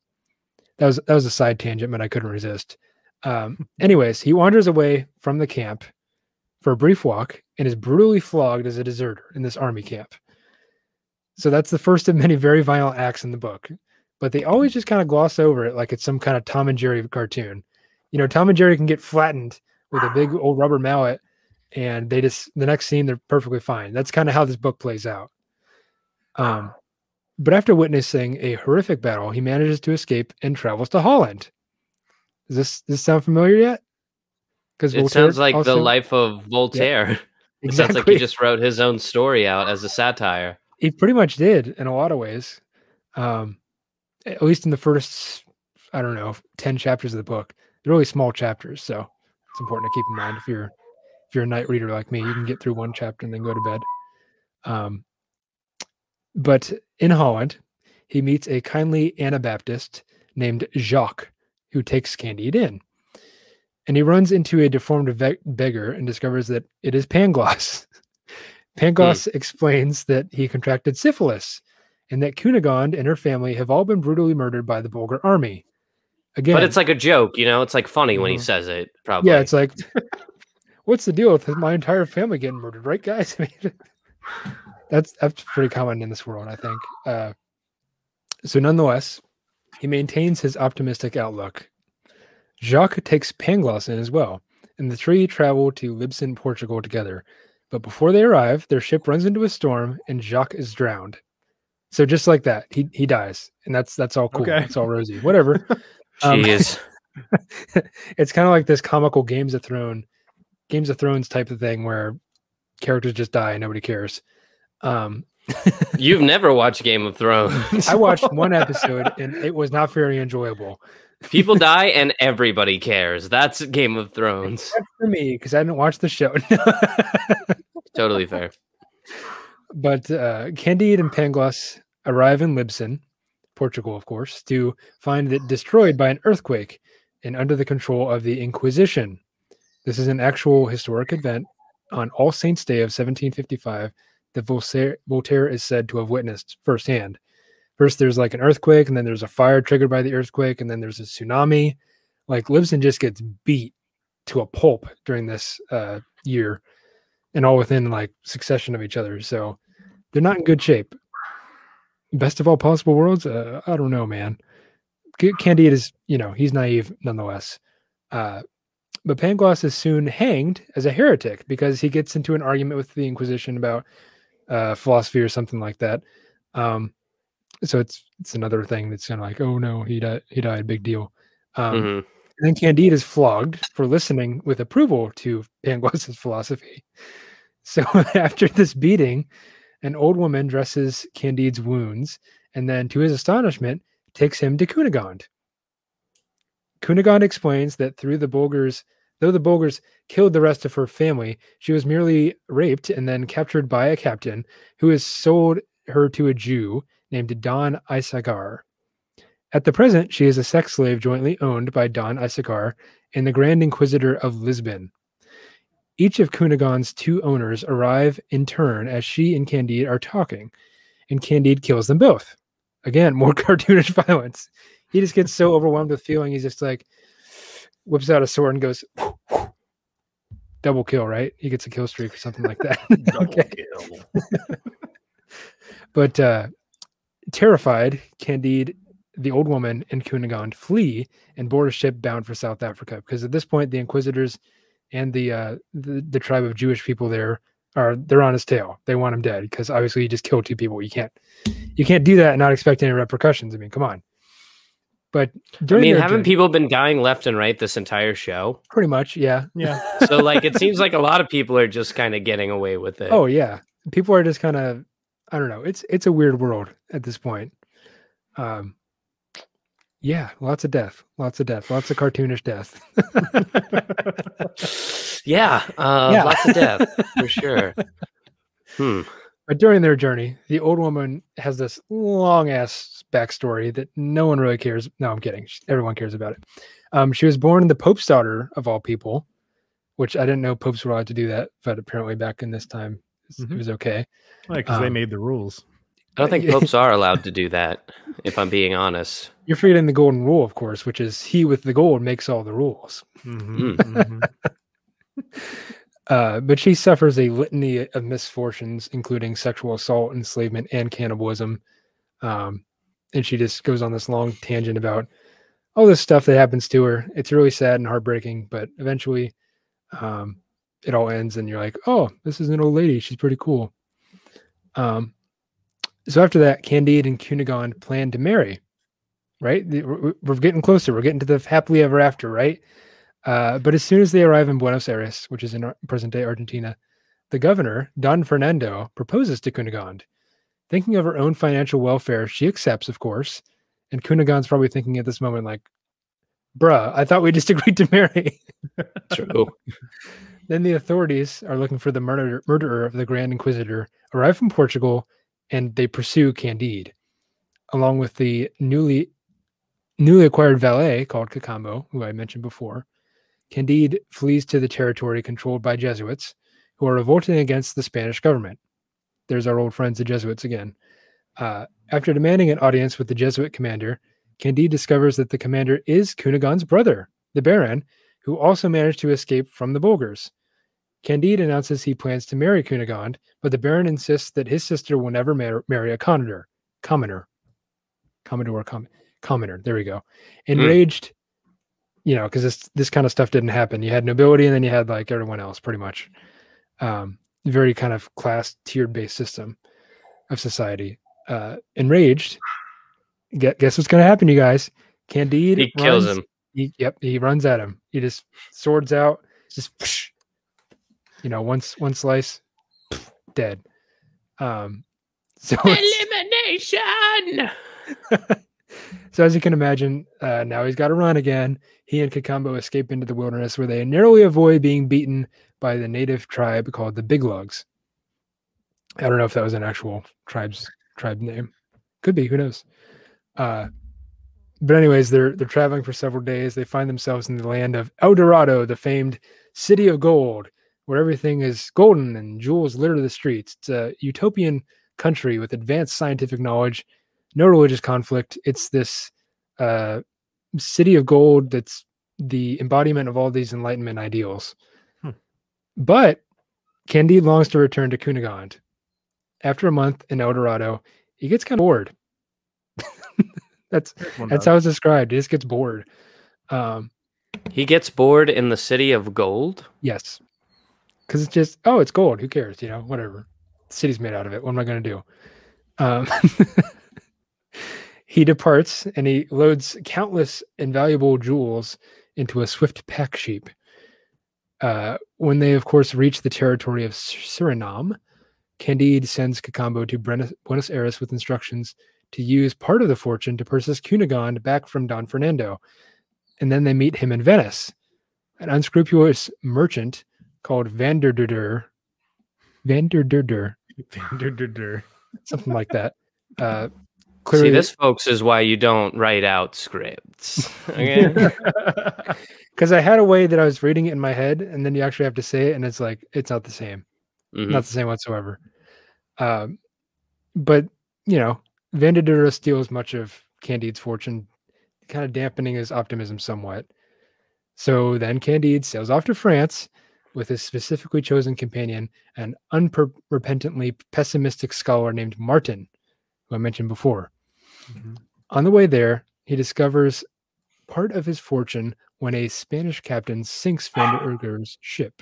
that was that was a side tangent but i couldn't resist um, anyways, he wanders away from the camp for a brief walk and is brutally flogged as a deserter in this army camp. So that's the first of many very violent acts in the book. but they always just kind of gloss over it like it's some kind of Tom and Jerry cartoon. You know, Tom and Jerry can get flattened with a big old rubber mallet, and they just the next scene they're perfectly fine. That's kind of how this book plays out. Um, but after witnessing a horrific battle, he manages to escape and travels to Holland. Does this this sound familiar yet? Because It sounds like the life of Voltaire. It sounds like he just wrote his own story out as a satire. he pretty much did in a lot of ways. Um, at least in the first, I don't know, ten chapters of the book. They're really small chapters, so it's important to keep in mind if you're if you're a night reader like me, you can get through one chapter and then go to bed. Um, but in Holland, he meets a kindly Anabaptist named Jacques, who takes Candide in. And he runs into a deformed ve- beggar and discovers that it is Pangloss. Pangloss explains that he contracted syphilis and that Cunegonde and her family have all been brutally murdered by the Bulgar army. Again, But it's like a joke, you know? It's like funny when he Mhm. says it, probably. yeah, it's like, what's the deal with my entire family getting murdered, right, guys? I mean, that's that's pretty common in this world, I think. Uh, so, nonetheless, he maintains his optimistic outlook. Jacques takes Pangloss in as well, and the three travel to Lisbon, Portugal together. But before they arrive, their ship runs into a storm, and Jacques is drowned. So just like that, he he dies, and that's that's all cool. Okay. It's all rosy. Whatever. Um, Jeez. it's kind of like this comical Games of Thrones, Games of Thrones type of thing where characters just die and nobody cares. Um, You've never watched Game of Thrones. I watched one episode and it was not very enjoyable. People die and everybody cares. That's Game of Thrones. Except for me because I didn't watch the show. Totally fair. but uh, Candide and Pangloss arrive in Lisbon, Portugal, of course, to find it destroyed by an earthquake and under the control of the Inquisition. This is an actual historic event on All Saints' Day of 1755 that Voltaire, Voltaire is said to have witnessed firsthand. First, there's like an earthquake, and then there's a fire triggered by the earthquake, and then there's a tsunami. Like Lisbon just gets beat to a pulp during this uh, year, and all within like succession of each other. So they're not in good shape. Best of all possible worlds? Uh, I don't know, man. Candide is, you know, he's naive nonetheless. Uh, but Pangloss is soon hanged as a heretic because he gets into an argument with the Inquisition about uh, philosophy or something like that. Um, so it's it's another thing that's kind of like, oh no, he died, he died, big deal. Um, Mhm. and then Candide is flogged for listening with approval to Pangloss's philosophy. So after this beating, an old woman dresses Candide's wounds and then, to his astonishment, takes him to Cunegonde. Cunegonde explains that through the Bulgars, though the Bulgars killed the rest of her family, she was merely raped and then captured by a captain who has sold her to a Jew named Don Issachar. At the present, she is a sex slave jointly owned by Don Issachar and the Grand Inquisitor of Lisbon. Each of Cunegonde's two owners arrive in turn as she and Candide are talking, and Candide kills them both. Again, more cartoonish violence. He just gets so overwhelmed with feeling, he's just like whips out a sword and goes double kill, right? He gets a kill streak or something like that. okay. But uh, terrified, Candide, the old woman, and Cunegonde flee and board a ship bound for South Africa because at this point the Inquisitors and the, uh, the the tribe of Jewish people there are they're on his tail. They want him dead because obviously he just killed two people. You can't you can't do that and not expect any repercussions. I mean, come on. But I mean, haven't journey- people been dying left and right this entire show? pretty much, yeah. Yeah. So, like, it seems like a lot of people are just kind of getting away with it. Oh yeah, people are just kind of, I don't know. It's it's a weird world at this point. Um, yeah, lots of death, lots of death, lots of cartoonish death. yeah, uh, Yeah. lots of death for sure. Hmm. But during their journey, the old woman has this long ass backstory that no one really cares. No, I'm kidding. Everyone cares about it. Um, she was born the Pope's daughter of all people, which I didn't know popes were allowed to do that, but apparently back in this time, it's- Mhm. it was okay. Because they Um, made the rules. I don't think popes are allowed to do that, if I'm being honest. You're forgetting the golden rule, of course, which is he with the gold makes all the rules. Mhm, Mm. Uh, but she suffers a litany of misfortunes, including sexual assault, enslavement, and cannibalism. Um, and she just goes on this long tangent about all this stuff that happens to her. It's really sad and heartbreaking, but eventually, um, it all ends, and you're like, "Oh, this is an old lady. She's pretty cool." Um, so after that, Candide and Cunegonde plan to marry. Right, we're getting closer. We're getting to the happily ever after, right? Uh, but as soon as they arrive in Buenos Aires, which is in present-day Argentina, the governor, Don Fernando, proposes to Cunegonde. Thinking of her own financial welfare, she accepts, of course. And Cunegonde's probably thinking at this moment, like, bruh, I thought we just agreed to marry. True. then the authorities are looking for the murderer, murderer of the Grand Inquisitor, arrive from Portugal, and they pursue Candide, along with the newly newly acquired valet called Cacambo, who I mentioned before. Candide flees to the territory controlled by Jesuits, who are revolting against the Spanish government. There's our old friends, the Jesuits, again. Uh, after demanding an audience with the Jesuit commander, Candide discovers that the commander is Cunegonde's brother, the Baron, who also managed to escape from the Bulgars. Candide announces he plans to marry Cunegonde, but the Baron insists that his sister will never mar- marry a commoner. Commoner. Commodore, com- commoner. There we go. Enraged, you know, because this this kind of stuff didn't happen. You had nobility, and then you had like everyone else, pretty much. Um, very kind of class tiered based system of society. Uh, enraged, gue- guess what's going to happen, you guys? Candide He kills him. He, yep, he runs at him. He just swords out, just you know, once one slice, dead. Um, so Elimination. so as you can imagine, uh, now he's got to run again. He and Cacambo escape into the wilderness where they narrowly avoid being beaten by the native tribe called the Big Lugs. I don't know if that was an actual tribe's tribe name. Could be, who knows? Uh, but anyways, they're they're traveling for several days. They find themselves in the land of El Dorado, the famed city of gold, where everything is golden and jewels litter the streets. It's a utopian country with advanced scientific knowledge, no religious conflict. It's this uh, city of gold that's the embodiment of all these enlightenment ideals. Hmm. But Candide longs to return to Cunegonde. After a month in El Dorado, he gets kind of bored. that's that's how it's described. He just gets bored. Um, He gets bored in the city of gold. yes, because it's just oh, it's gold. Who cares? You know, whatever. The city's made out of it. What am I going to do? Um, he departs and he loads countless invaluable jewels into a swift pack sheep. Uh, when they, of course, reach the territory of Sur- Suriname, Candide sends Cacambo to Buenos Buenos Aires with instructions to use part of the fortune to purchase Cunegonde back from Don Fernando. And then they meet him in Venice. An unscrupulous merchant called Vanderderder, Vanderderder, Vanderderder. something like that. Uh, See, this, folks, is why you don't write out scripts. Okay. because I had a way that I was reading it in my head, and then you actually have to say it, and it's like it's not the same. Mhm. not the same whatsoever. Um, but you know, Vandadura steals much of Candide's fortune, kind of dampening his optimism somewhat. So then Candide sails off to France with his specifically chosen companion, an unrepentantly pessimistic scholar named Martin, who I mentioned before. Mhm. On the way there, he discovers part of his fortune when a Spanish captain sinks Van der Urger's ship.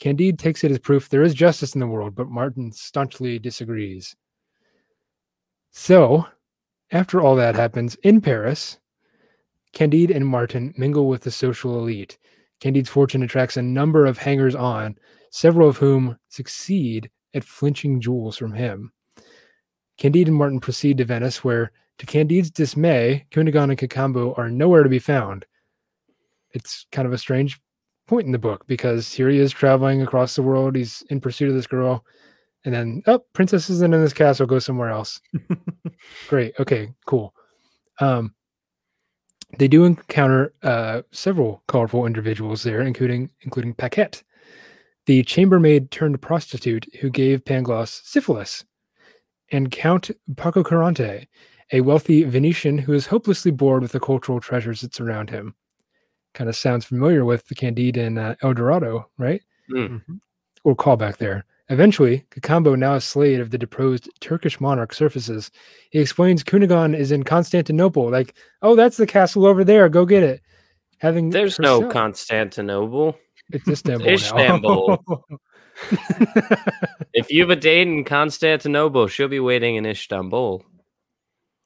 Candide takes it as proof there is justice in the world, but Martin staunchly disagrees. So, after all that happens in Paris, Candide and Martin mingle with the social elite. Candide's fortune attracts a number of hangers on, several of whom succeed at flinching jewels from him. Candide and Martin proceed to Venice, where, to Candide's dismay, Cunegonde and Cacambo are nowhere to be found. It's kind of a strange point in the book because here he is traveling across the world. He's in pursuit of this girl, and then oh, princess isn't in this castle. Go somewhere else. Great. Okay. Cool. Um, they do encounter uh, several colorful individuals there, including including Paquette, the chambermaid turned prostitute who gave Pangloss syphilis, and Count Pococurante, a wealthy Venetian who is hopelessly bored with the cultural treasures that surround him. Kind of sounds familiar with the Candide in uh, El Dorado, right? Mm. Mhm. Or callback there. Eventually, Cacambo, now a slave of the deposed Turkish monarch, surfaces. He explains Cunegonde is in Constantinople. Like, oh, that's the castle over there. Go get it. Having There's no Constantinople. It's Istanbul. Istanbul. If you've a date in Constantinople, she'll be waiting in Istanbul.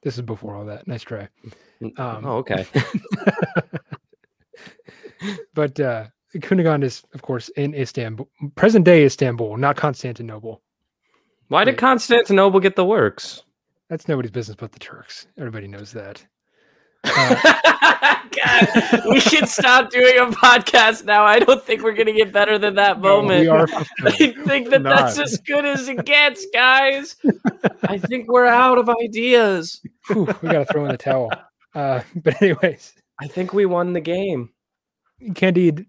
this is before all that. Nice try. Um, oh, okay. but uh, Cunegonde is, of course, in Istanbul, present day Istanbul, not Constantinople. Why did Constantinople get the works? That's nobody's business but the Turks. Everybody knows that. Uh, God, we should stop doing a podcast now. I don't think we're gonna get better than that no, moment. are I think that that's as good as it gets, guys. I think we're out of ideas. Whew, we got to throw in the towel. Uh, but anyways, I think we won the game. Candide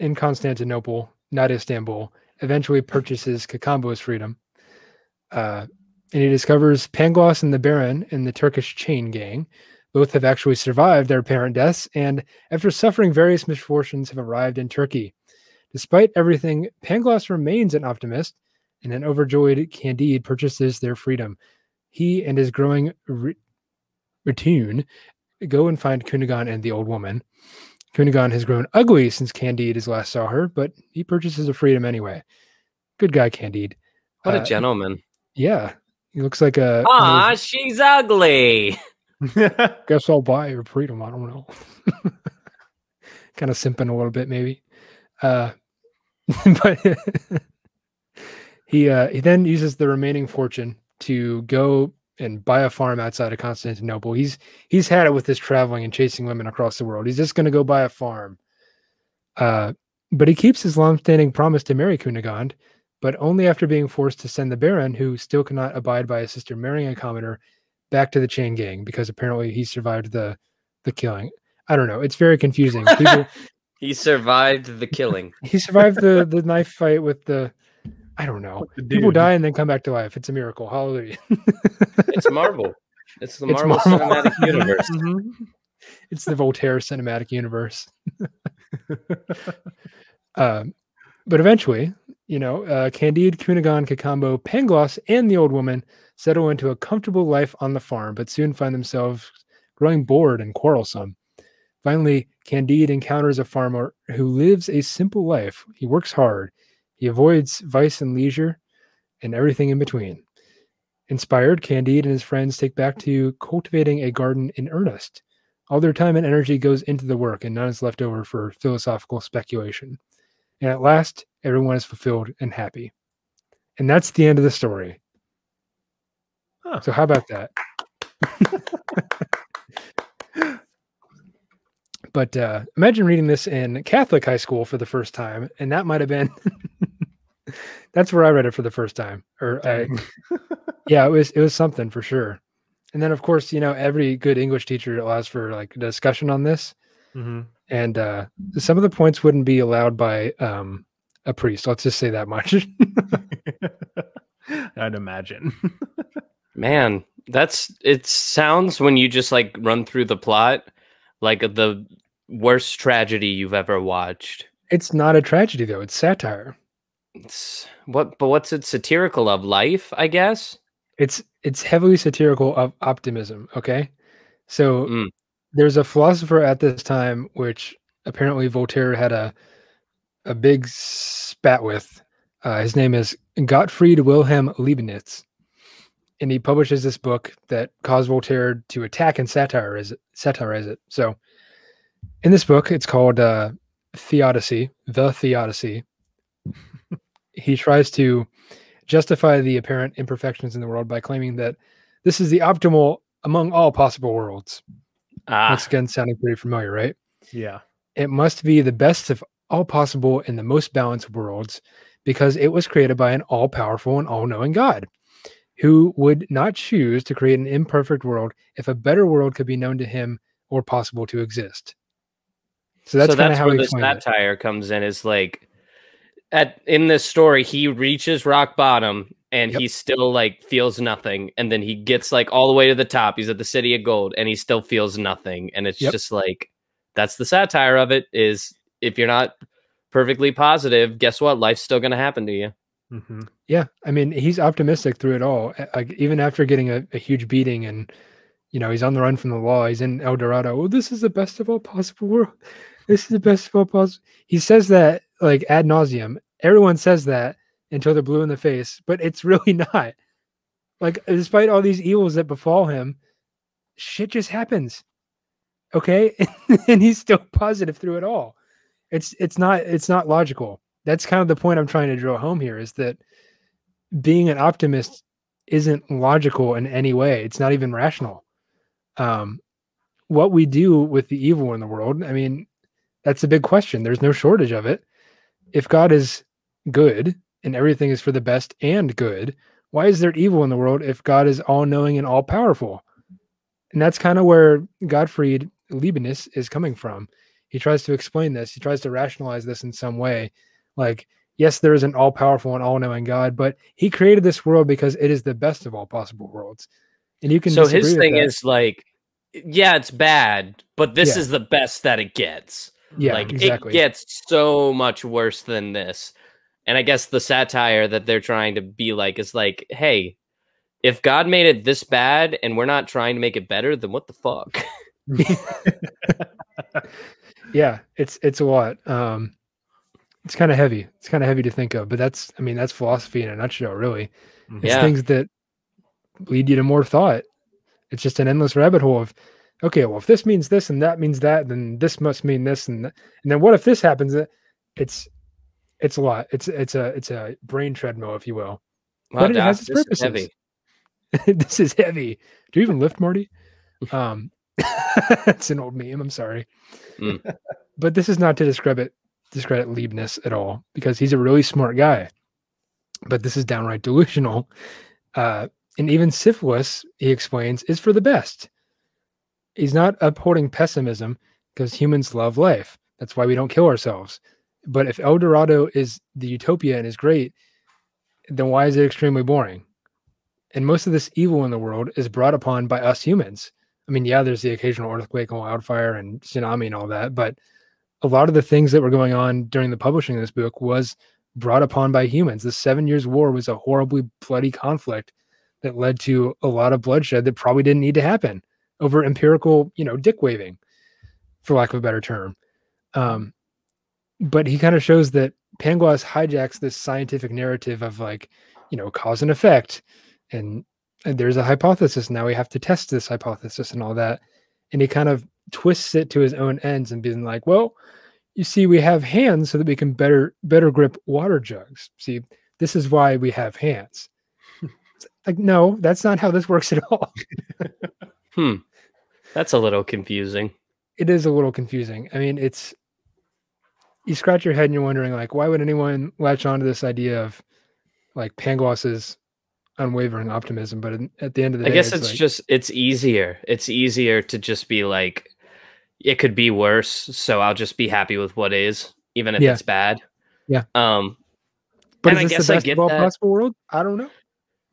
in Constantinople, not Istanbul, eventually purchases Cacambo's freedom. Uh, and he discovers Pangloss and the Baron in the Turkish chain gang. Both have actually survived their parent deaths and, after suffering various misfortunes, have arrived in Turkey. Despite everything, Pangloss remains an optimist, and an overjoyed Candide purchases their freedom. He and his growing re- retinue go and find Cunegonde and the old woman. Cunegonde has grown ugly since Candide as last saw her, but he purchases her freedom anyway. Good guy, Candide. What a Uh, gentleman. Yeah, he looks like a. Ah, she's ugly. guess I'll buy your freedom. I don't know. kind of simping a little bit, maybe. Uh, but he uh, he then uses the remaining fortune to go and buy a farm outside of Constantinople. He's he's had it with his traveling and chasing women across the world. He's just going to go buy a farm. Uh, but he keeps his long-standing promise to marry Cunegonde, but only after being forced to send the Baron, who still cannot abide by his sister marrying a commoner, back to the chain gang because apparently he survived the the killing. I don't know. It's very confusing. People He survived the killing. he survived the the knife fight with the I don't know. People die and then come back to life. It's a miracle. Hallelujah. It's Marvel. It's the It's Marvel, Marvel. Cinematic Universe. Mhm. it's the Voltaire cinematic universe. um, but eventually, you know, uh, Candide, Cunegonde, Cacambo, Pangloss, and the old woman settle into a comfortable life on the farm, but soon find themselves growing bored and quarrelsome. Finally, Candide encounters a farmer who lives a simple life. He works hard, he avoids vice and leisure, and everything in between. Inspired, Candide and his friends take back to cultivating a garden in earnest. All their time and energy goes into the work, and none is left over for philosophical speculation. And at last, everyone is fulfilled and happy. And that's the end of the story. Huh. So, how about that? but uh, imagine reading this in Catholic high school for the first time, and that might have been. that's where I read it for the first time. Or, I, yeah, it was it was something for sure. And then, of course, you know, every good English teacher allows for like a discussion on this Mhm. and uh, some of the points wouldn't be allowed by um, a priest. Let's just say that much. I'd imagine. Man, that's it sounds when you just like run through the plot like the worst tragedy you've ever watched. it's not a tragedy though; it's satire. It's what but what's it satirical of life, I guess? It's it's heavily satirical of optimism. Okay, so Mm. there's a philosopher at this time which apparently Voltaire had a a big spat with. Uh, his name is Gottfried Wilhelm Leibniz, and he publishes this book that caused Voltaire to attack and satirize it. Satirize it. So, in this book, it's called uh, Theodicy, the Theodicy. he tries to justify the apparent imperfections in the world by claiming that this is the optimal among all possible worlds. Ah, Once again, sounding pretty familiar, right? yeah. It must be the best of all possible and the most balanced worlds because it was created by an all powerful and all knowing God who would not choose to create an imperfect world if a better world could be known to him or possible to exist. So that's, so kind of that's how where he the explained it. satire comes in is like at in this story he reaches rock bottom and Yep. he still like feels nothing and then he gets like all the way to the top he's at the city of gold and he still feels nothing and it's Yep. just like that's the satire of it is if you're not perfectly positive guess what life's still going to happen to you Mhm. Yeah, I mean, he's optimistic through it all. uh, Like even after getting a, a huge beating, and you know, he's on the run from the law. He's in El Dorado. This is the best of all possible world. This is the best of all possible. He says that like ad nauseum. Everyone says that until they're blue in the face, but it's really not. Like, despite all these evils that befall him, shit just happens. Okay, and he's still positive through it all. It's it's not it's not logical that's kind of the point I'm trying to draw home here is that being an optimist isn't logical in any way. It's not even rational. Um, what we do with the evil in the world, I mean, that's a big question. There's no shortage of it. If God is good and everything is for the best and good, why is there evil in the world if God is all knowing and all powerful? And that's kind of where Gottfried Leibniz is coming from. He tries to explain this, he tries to rationalize this in some way like, yes, there is an all powerful and all knowing God, but he created this world because it is the best of all possible worlds. And you can So his thing is like, yeah, it's bad, but this Yeah. is the best that it gets. yeah, like exactly. it gets so much worse than this. And I guess the satire that they're trying to be like is like, hey, if God made it this bad and we're not trying to make it better, then what the fuck? yeah, it's it's a lot. Um it's kind of heavy. It's kind of heavy to think of, but that's I mean, that's philosophy in a nutshell, really. It's Yeah. things that lead you to more thought. It's just an endless rabbit hole of okay, well, if this means this and that means that, then this must mean this and that. and then what if this happens? It's it's a lot. It's it's a it's a brain treadmill, if you will. Wow, But it Doc, has its this is purposes. heavy. this is heavy. Do you even lift, Marty? Um, it's an old meme. I'm sorry, Mm. but this is not to discredit discredit Leibniz at all because he's a really smart guy. But this is downright delusional. Uh, and even syphilis, he explains, is for the best. He's not upholding pessimism because humans love life. That's why we don't kill ourselves. But if El Dorado is the utopia and is great, then why is it extremely boring? And most of this evil in the world is brought upon by us humans. I mean, yeah, there's the occasional earthquake and wildfire and tsunami and all that, but a lot of the things that were going on during the publishing of this book was brought upon by humans. The Seven Years' War was a horribly bloody conflict that led to a lot of bloodshed that probably didn't need to happen over empirical, you know, dick waving, for lack of a better term. Um, but he kind of shows that Pangloss hijacks this scientific narrative of like, you know, cause and effect, and, and there's a hypothesis. Now we have to test this hypothesis and all that, and he kind of twists it to his own ends and being like, well, you see, we have hands so that we can better better grip water jugs. See, this is why we have hands. Like, no, that's not how this works at all. Hmm. That's a little confusing. it is a little confusing. I mean, it's you scratch your head and you're wondering like, why would anyone latch onto this idea of like Pangloss's unwavering optimism? But in, at the end of the I day, I guess it's like, just it's easier. It's easier to just be like it could be worse, so I'll just be happy with what is, even if Yeah. it's bad. Yeah. Um But I this guess the I best get that. possible world? I don't know.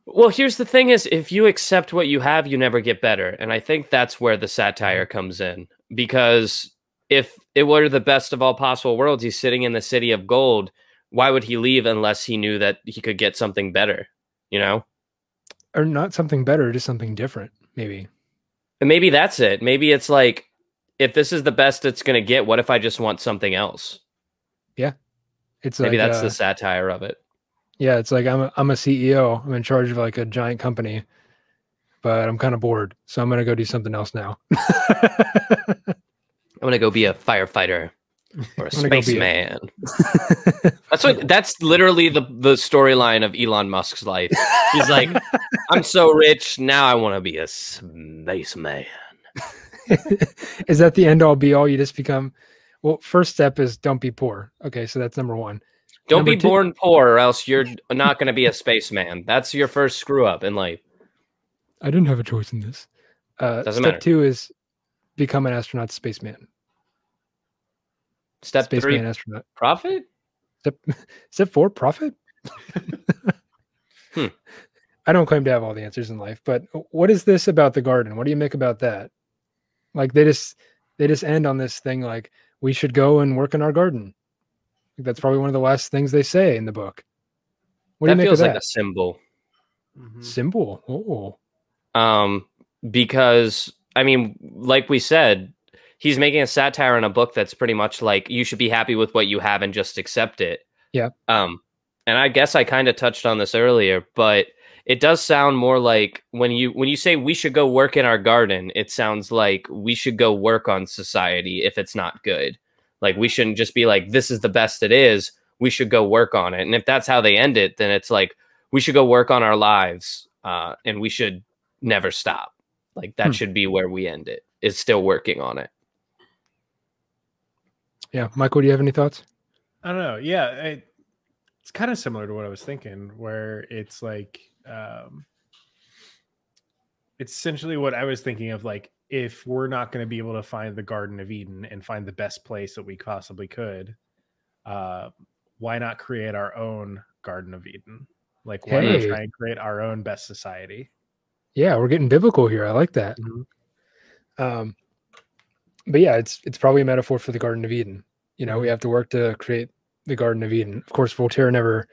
well, here's the thing is if you accept what you have, you never get better. And I think that's where the satire comes in. Because if it were the best of all possible worlds, he's sitting in the city of gold, why would he leave unless he knew that he could get something better? You know? Or not something better, just something different, maybe. And maybe that's it. Maybe it's like, if this is the best it's going to get, what if I just want something else? Yeah. It's Maybe like, that's uh, the satire of it. yeah, it's like I'm a, I'm a CEO. I'm in charge of like a giant company, but I'm kind of bored, so I'm gonna go do something else now. I'm going to go be a firefighter or a I'm gonna go be a- spaceman. That's what. That's literally the the storyline of Elon Musk's life. He's like, I'm so rich now. I want to be a spaceman. is that the end all be all? You just become well. First step is don't be poor. Okay, so that's number one. Don't Number be two- born poor, or else you're not going to be a spaceman. That's your first screw up in life. I didn't have a choice in this. Uh, Doesn't step matter. two is become an astronaut, spaceman, Step spaceman three, astronaut. profit. Step step four, profit. Hmm. I don't claim to have all the answers in life, but what is this about the garden? What do you make about that? Like they just they just end on this thing like we should go and work in our garden. That's probably one of the last things they say in the book. What do you make of feels that? like a symbol. Mhm. symbol? Oh, um because i mean like we said he's making a satire in a book that's pretty much like you should be happy with what you have and just accept it Yeah. um and i guess i kind of touched on this earlier but it does sound more like when you when you say we should go work in our garden it sounds like we should go work on society if it's not good like we shouldn't just be like this is the best it is we should go work on it and if that's how they end it then it's like we should go work on our lives uh, and we should never stop. Like that Hmm. should be where we end it. Is still working on it. yeah. Michael, do you have any thoughts? I don't know. Yeah, it, it's kind of similar to what I was thinking, where it's like, um, it's essentially what I was thinking of. Like, if we're not going to be able to find the Garden of Eden and find the best place that we possibly could, uh, why not create our own Garden of Eden? Like, why not try and create our own best society? Yeah, we're getting biblical here. I like that. Mhm. Um, but yeah, it's it's probably a metaphor for the Garden of Eden. You know, we Mhm. have to work to create the Garden of Eden. Of course, Voltaire never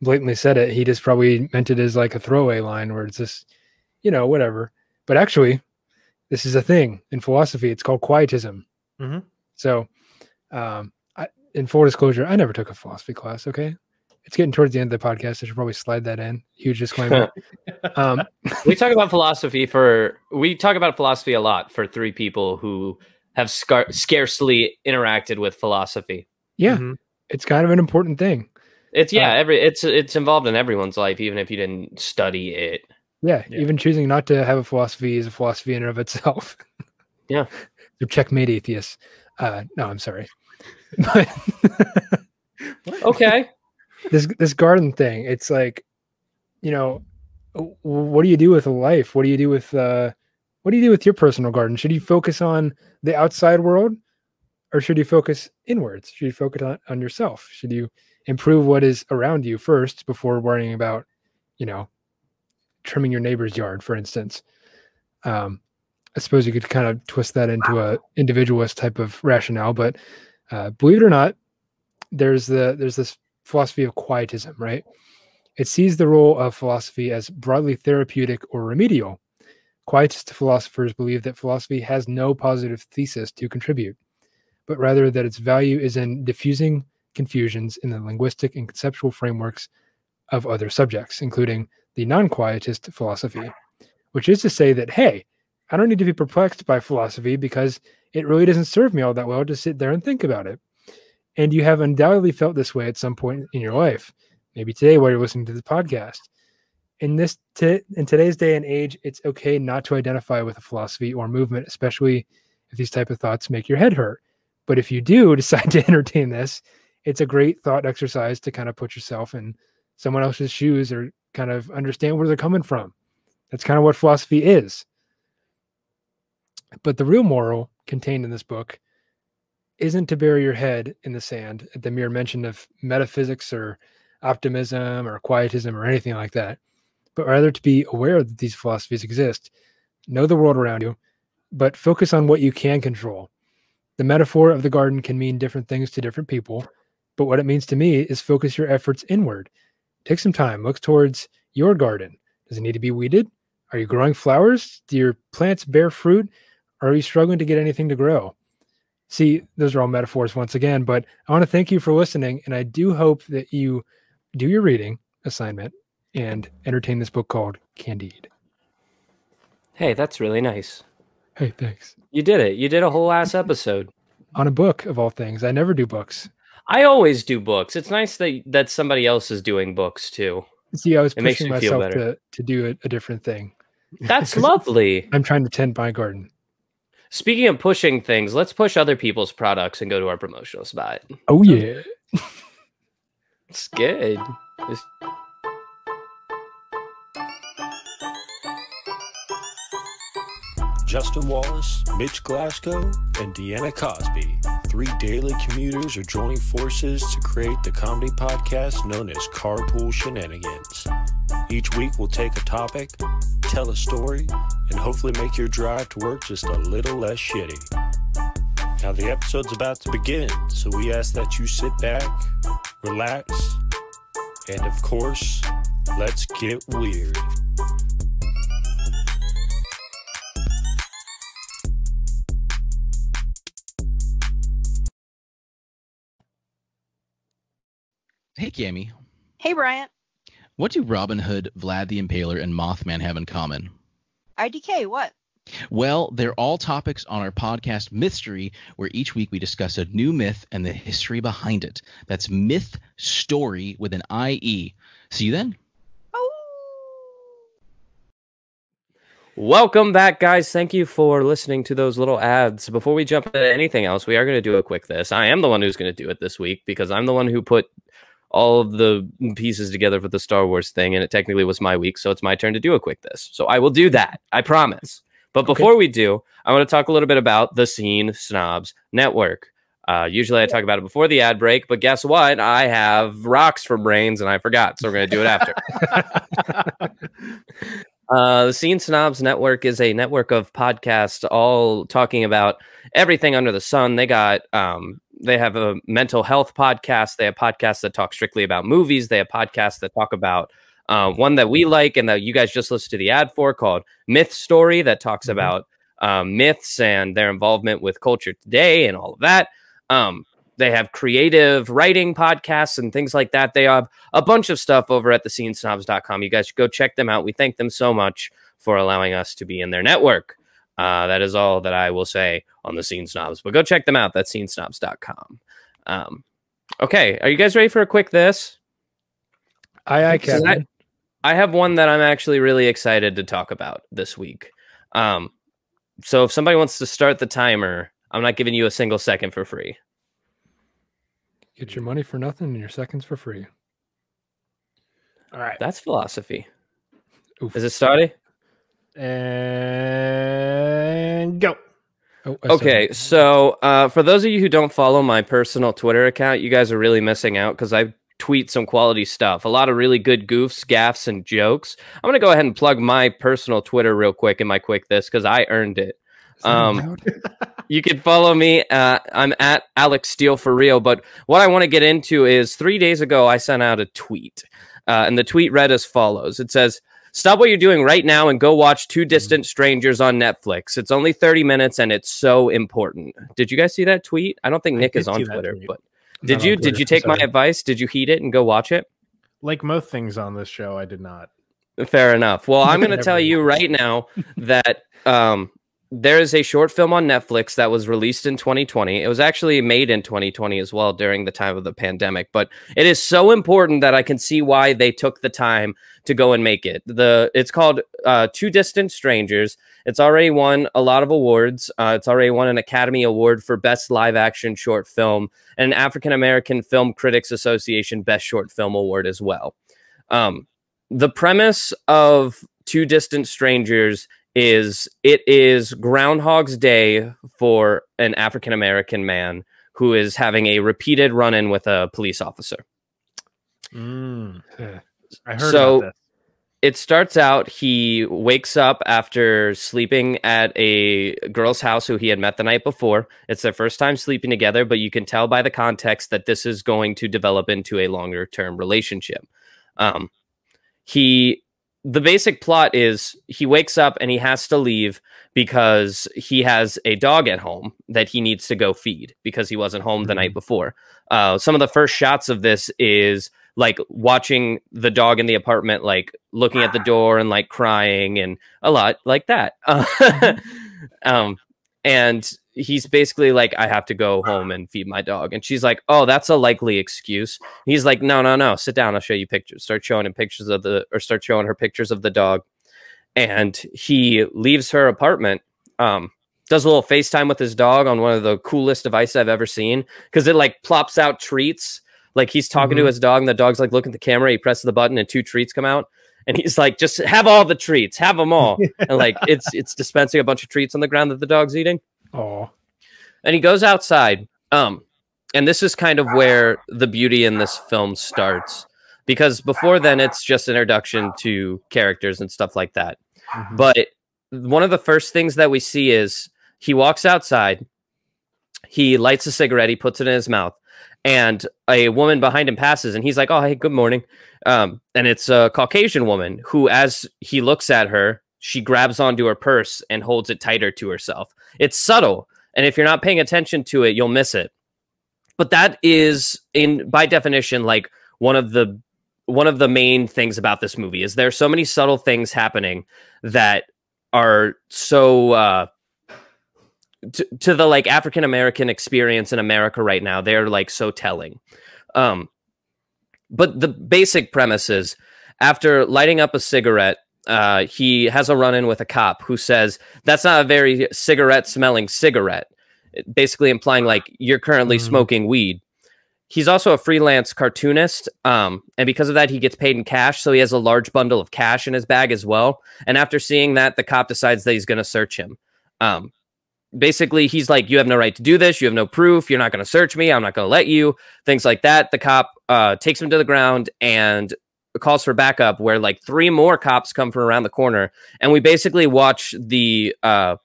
blatantly said it. He just probably meant it as like a throwaway line where it's just, you know, whatever. But actually, this is a thing in philosophy. It's called quietism. Mhm. So, um, I, in full disclosure, I never took a philosophy class. Okay, it's getting towards the end of the podcast. I should probably slide that in. Huge disclaimer. um, we talk about philosophy for we talk about philosophy a lot for three people who have scar- scarcely interacted with philosophy. yeah, Mhm. it's kind of an important thing. It's yeah, Uh, every it's it's involved in everyone's life, even if you didn't study it. Yeah, Yeah. even choosing not to have a philosophy is a philosophy in and of itself. Yeah. So checkmate atheists. Uh, no, I'm sorry. But Okay. this this garden thing, it's like, you know, what do you do with a life? What do you do with uh, what do you do with your personal garden? Should you focus on the outside world, or should you focus inwards? Should you focus on, on yourself? Should you improve what is around you first before worrying about, you know, trimming your neighbor's yard, for instance? Um, I suppose you could kind of twist that into a individualist type of rationale, but uh, believe it or not, there's the there's this philosophy of quietism, right? It sees the role of philosophy as broadly therapeutic or remedial. Quietist philosophers believe that philosophy has no positive thesis to contribute, but rather that its value is in diffusing confusions in the linguistic and conceptual frameworks of other subjects, including the non quietist philosophy, which is to say that, hey, I don't need to be perplexed by philosophy because it really doesn't serve me all that well to sit there and think about it. And you have undoubtedly felt this way at some point in your life, maybe today while you're listening to the podcast. In this t- in today's day and age, it's okay not to identify with a philosophy or movement, especially if these type of thoughts make your head hurt. But if you do decide to entertain this, it's a great thought exercise to kind of put yourself in someone else's shoes or kind of understand where they're coming from. That's kind of what philosophy is. But the real moral contained in this book isn't to bury your head in the sand at the mere mention of metaphysics or optimism or quietism or anything like that, but rather to be aware that these philosophies exist, know the world around you, but focus on what you can control. The metaphor of the garden can mean different things to different people, but what it means to me is focus your efforts inward. Take some time, look towards your garden. Does it need to be weeded? Are you growing flowers? Do your plants bear fruit? Or are you struggling to get anything to grow? See, those are all metaphors once again, but I want to thank you for listening. And I do hope that you do your reading assignment and entertain this book called Candide. Hey, that's really nice. Hey, thanks. You did it. You did a whole ass episode. On a book of all things. I never do books. I always do books. It's nice that that somebody else is doing books too. See, I was It pushing myself to, to do a, a different thing. That's lovely. I'm trying to tend my garden. Speaking of pushing things, let's push other people's products and go to our promotional spot. Oh, oh. yeah. It's good. It's- Justin Wallace, Mitch Glasgow, and Deanna Cosby. Three daily commuters are joining forces to create the comedy podcast known as Carpool Shenanigans. Each week we'll take a topic, tell a story, and hopefully make your drive to work just a little less shitty. Now the episode's about to begin, so we ask that you sit back, relax, And of course, let's get weird. Hey, Cammy. Hey, Bryant. What do Robin Hood, Vlad the Impaler, and Mothman have in common? IDK, what? Well, they're all topics on our podcast Mystery, where each week we discuss a new myth and the history behind it. That's Myth Story with an IE. See you then. Oh. Welcome back, guys. Thank you for listening to those little ads. Before we jump into anything else, we are going to do a quick this. I am the one who's going to do it this week because I'm the one who put all of the pieces together for the Star Wars thing, and it technically was my week, so it's my turn to do a quick this. So I will do that. I promise. But before we do, I want to talk a little bit about the Scene Snobs Network. Uh, usually I talk about it before the ad break, but guess what? I have rocks for brains and I forgot, so we're going to do it after. Uh, the Scene Snobs Network is a network of podcasts all talking about everything under the sun. They got um, they have a mental health podcast. They have podcasts that talk strictly about movies. They have podcasts that talk about uh, one that we like and that you guys just listened to the ad for called Myth Story that talks Mhm. about um, myths and their involvement with culture today and all of that. Um, they have creative writing podcasts and things like that. They have a bunch of stuff over at thescenesnobs.com. You guys should go check them out. We thank them so much for allowing us to be in their network. Uh, that is all that I will say on the Scene Snobs. But go check them out. That's scenesnobs.com. Um, okay, are you guys ready for a quick this? Aye, aye, So Captain. I have one that I'm actually really excited to talk about this week. Um, so if somebody wants to start the timer, I'm not giving you a single second for free. Get your money for nothing and your seconds for free. All right. That's philosophy. Oof. Is it starting? And go. Oh, Okay, so uh, for those of you who don't follow my personal Twitter account, you guys are really missing out because I tweet some quality stuff, a lot of really good goofs, gaffs, and jokes. I'm gonna go ahead and plug my personal Twitter real quick in my quick this because I earned it. um, allowed? You can follow me. Uh, I'm at Alex Steele for real. But what I want to get into is three days ago, I sent out a tweet. Uh, and the tweet read as follows It says, Stop what you're doing right now and go watch Two Distant Strangers on Netflix. It's only 30 minutes and it's so important. Did you guys see that tweet? I don't think I Nick is on Twitter, but did you did you take my advice? Did you heed it and go watch it? Like most things on this show, I did not. Fair enough. Well, I'm going to tell you right now that um, there is a short film on Netflix that was released in 2020. It was actually made in 2020 as well during the time of the pandemic, but it is so important that I can see why they took the time to go and make it. The it's called uh, Two Distant Strangers. It's already won a lot of awards. Uh, it's already won an Academy Award for Best Live Action Short Film and an African American Film Critics Association Best Short Film Award as well. Um, the premise of Two Distant Strangers is it is Groundhog's Day for an African American man who is having a repeated run in with a police officer. Mm. I heard So- about this. It starts out he wakes up after sleeping at a girl's house who he had met the night before. It's their first time sleeping together, but you can tell by the context that this is going to develop into a longer term relationship. Um, he the basic plot is he wakes up and he has to leave because he has a dog at home that he needs to go feed because he wasn't home the night before. Uh, some of the first shots of this is like watching the dog in the apartment, like looking at the door and like crying and a lot like that. um, and he's basically like, I have to go home and feed my dog. And she's like, Oh, that's a likely excuse. He's like, No, no, no, sit down. I'll show you pictures. Start showing him pictures of the, or start showing her pictures of the dog. And he leaves her apartment. Um, does a little FaceTime with his dog on one of the coolest devices I've ever seen because it like plops out treats. Like he's talking to Mhm. his dog, and the dog's like looking at the camera. He presses the button, and two treats come out. And he's like, "Just have all the treats, have them all." and like it's it's dispensing a bunch of treats on the ground that the dog's eating. Oh, And he goes outside. Um, and this is kind of where the beauty in this film starts because before then it's just introduction to characters and stuff like that. Mhm. But one of the first things that we see is he walks outside, he lights a cigarette, he puts it in his mouth, and a woman behind him passes, and he's like, "Oh, hey, good morning." Um, and it's a Caucasian woman who, as he looks at her, she grabs onto her purse and holds it tighter to herself. It's subtle, and if you're not paying attention to it, you'll miss it. But that is, in by definition, like one of the one of the main things about this movie is there are so many subtle things happening that are so uh, to, to the like African American experience in America right now. They're like so telling. Um, but the basic premise is after lighting up a cigarette, uh, he has a run in with a cop who says, That's not a very cigarette smelling cigarette, basically implying like you're currently Mhm. smoking weed. He's also a freelance cartoonist. Um, and because of that, he gets paid in cash. So he has a large bundle of cash in his bag as well. And after seeing that, the cop decides that he's going to search him. Um, basically, he's like, You have no right to do this. You have no proof. You're not going to search me. I'm not going to let you. Things like that. The cop uh, takes him to the ground and calls for backup, where like three more cops come from around the corner. And we basically watch the uh,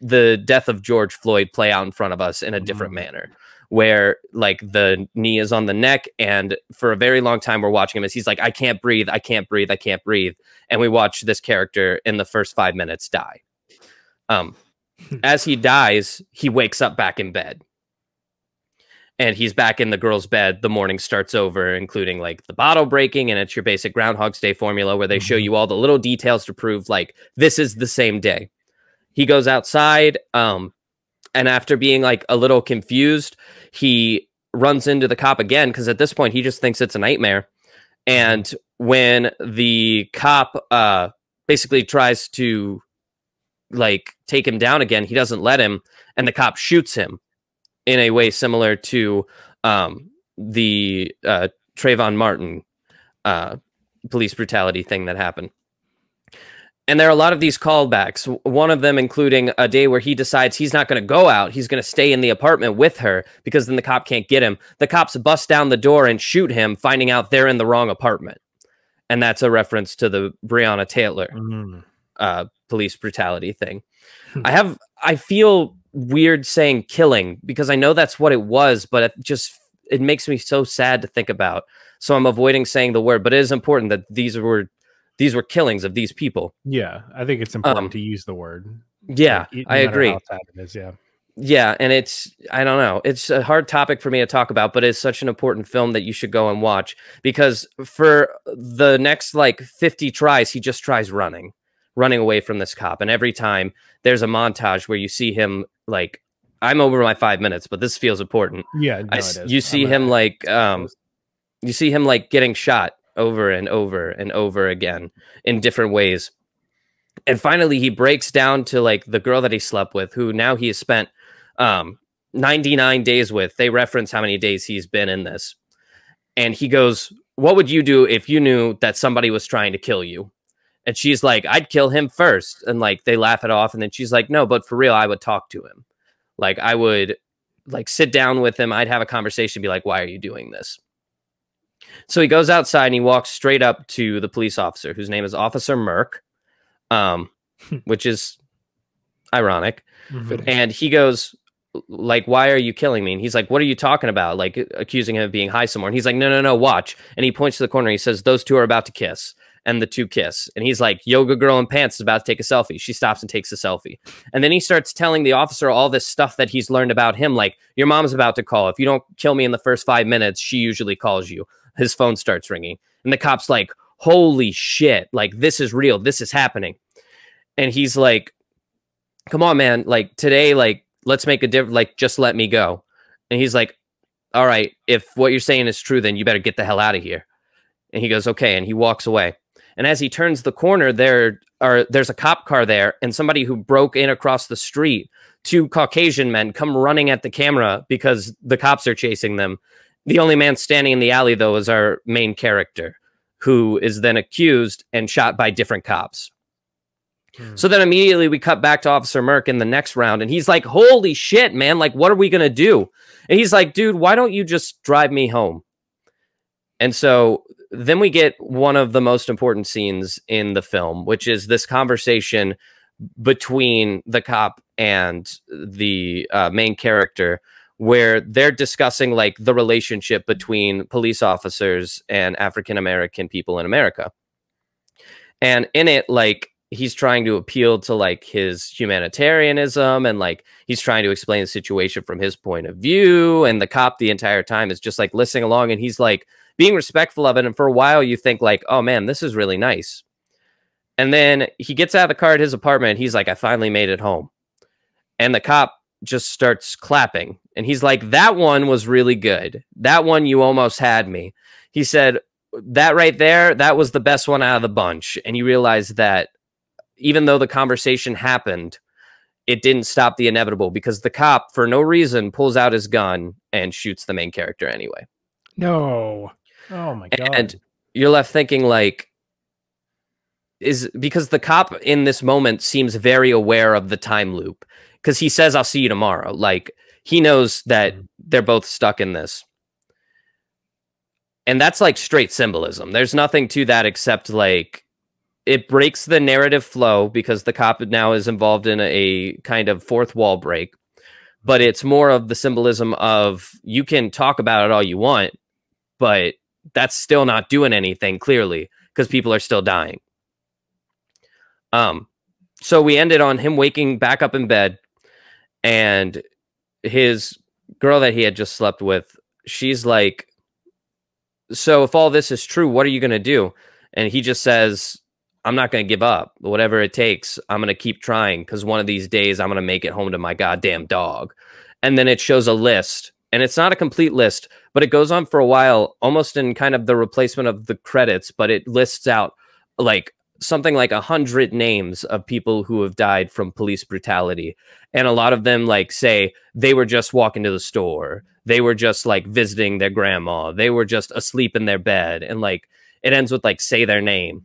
the death of George Floyd play out in front of us in a different Mm. manner where like the knee is on the neck and for a very long time we're watching him as he's like I can't breathe, I can't breathe, I can't breathe and we watch this character in the first 5 minutes die. Um as he dies, he wakes up back in bed. And he's back in the girl's bed. The morning starts over, including like the bottle breaking, and it's your basic Groundhog's Day formula where they show Mhm. you all the little details to prove like this is the same day he goes outside um and after being like a little confused he runs into the cop again because at this point he just thinks it's a nightmare and when the cop uh basically tries to like take him down again he doesn't let him and the cop shoots him in a way similar to um the uh Trayvon Martin uh police brutality thing that happened and there are a lot of these callbacks. One of them including a day where he decides he's not going to go out. He's going to stay in the apartment with her because then the cop can't get him. The cops bust down the door and shoot him, finding out they're in the wrong apartment. And that's a reference to the Breonna Taylor Mm. uh, police brutality thing. Hmm. I have, I feel weird saying killing because I know that's what it was, but it just, it makes me so sad to think about. So I'm avoiding saying the word, but it is important that these were, these were killings of these people. Yeah, I think it's important Um, to use the word. Yeah, Like, I agree. how sad it is, yeah. Yeah, and it's I don't know. It's a hard topic for me to talk about, but it's such an important film that you should go and watch because for the next like 50 tries, he just tries running, running away from this cop. And every time there's a montage where you see him like I'm over my 5 minutes, but this feels important. Yeah, no, I it you see I'm him like um you see him like getting shot over and over and over again in different ways. And finally he breaks down to like the girl that he slept with who now he has spent um 99 days with. They reference how many days he's been in this. And he goes, "What would you do if you knew that somebody was trying to kill you?" And she's like, "I'd kill him first. And like they laugh it off and then she's like, "No, but for real, I would talk to him. Like I would like sit down with him. I'd have a conversation, be like, why are you doing this? So he goes outside and he walks straight up to the police officer, whose name is Officer Merk, um, which is ironic. Mhm. And he goes, like, why are you killing me? And he's like, what are you talking about? Like accusing him of being high somewhere. And he's like, no, no, no, watch. And he points to the corner. And he says, those two are about to kiss. And the two kiss. And he's like, yoga girl in pants is about to take a selfie. She stops and takes a selfie. And then he starts telling the officer all this stuff that he's learned about him. Like, your mom's about to call. If you don't kill me in the first five minutes, she usually calls you. His phone starts ringing. And the cop's like, holy shit. Like, this is real. This is happening. And he's like, come on, man. Like, today, like, let's make a difference. Like, just let me go. And he's like, all right, if what you're saying is true, then you better get the hell out of here. And he goes, okay. And he walks away. And as he turns the corner, there are there's a cop car there, and somebody who broke in across the street. Two Caucasian men come running at the camera because the cops are chasing them. The only man standing in the alley, though, is our main character, who is then accused and shot by different cops. Hmm. So then immediately we cut back to Officer Merk in the next round, and he's like, Holy shit, man, like, what are we gonna do? And he's like, Dude, why don't you just drive me home? And so then we get one of the most important scenes in the film, which is this conversation between the cop and the uh, main character, where they're discussing like the relationship between police officers and African American people in America. And in it, like he's trying to appeal to like his humanitarianism and like he's trying to explain the situation from his point of view. And the cop the entire time is just like listening along and he's like being respectful of it. And for a while, you think like, oh man, this is really nice. And then he gets out of the car at his apartment. he's like, I finally made it home. And the cop just starts clapping. And he's like, That one was really good. That one, you almost had me. He said, That right there, that was the best one out of the bunch. And you realize that even though the conversation happened, it didn't stop the inevitable because the cop, for no reason, pulls out his gun and shoots the main character anyway. No. Oh my god. And you're left thinking, like, is because the cop in this moment seems very aware of the time loop because he says, I'll see you tomorrow. Like, he knows that Mhm. they're both stuck in this. And that's like straight symbolism. There's nothing to that except like it breaks the narrative flow because the cop now is involved in a kind of fourth wall break. But it's more of the symbolism of you can talk about it all you want, but that's still not doing anything clearly because people are still dying. Um, so we ended on him waking back up in bed and his girl that he had just slept with, she's like, So if all this is true, what are you going to do? And he just says, I'm not going to give up. Whatever it takes, I'm going to keep trying because one of these days I'm going to make it home to my goddamn dog. And then it shows a list, and it's not a complete list, but it goes on for a while, almost in kind of the replacement of the credits, but it lists out like something like a hundred names of people who have died from police brutality. And a lot of them like say they were just walking to the store. They were just like visiting their grandma. They were just asleep in their bed. And like it ends with like say their name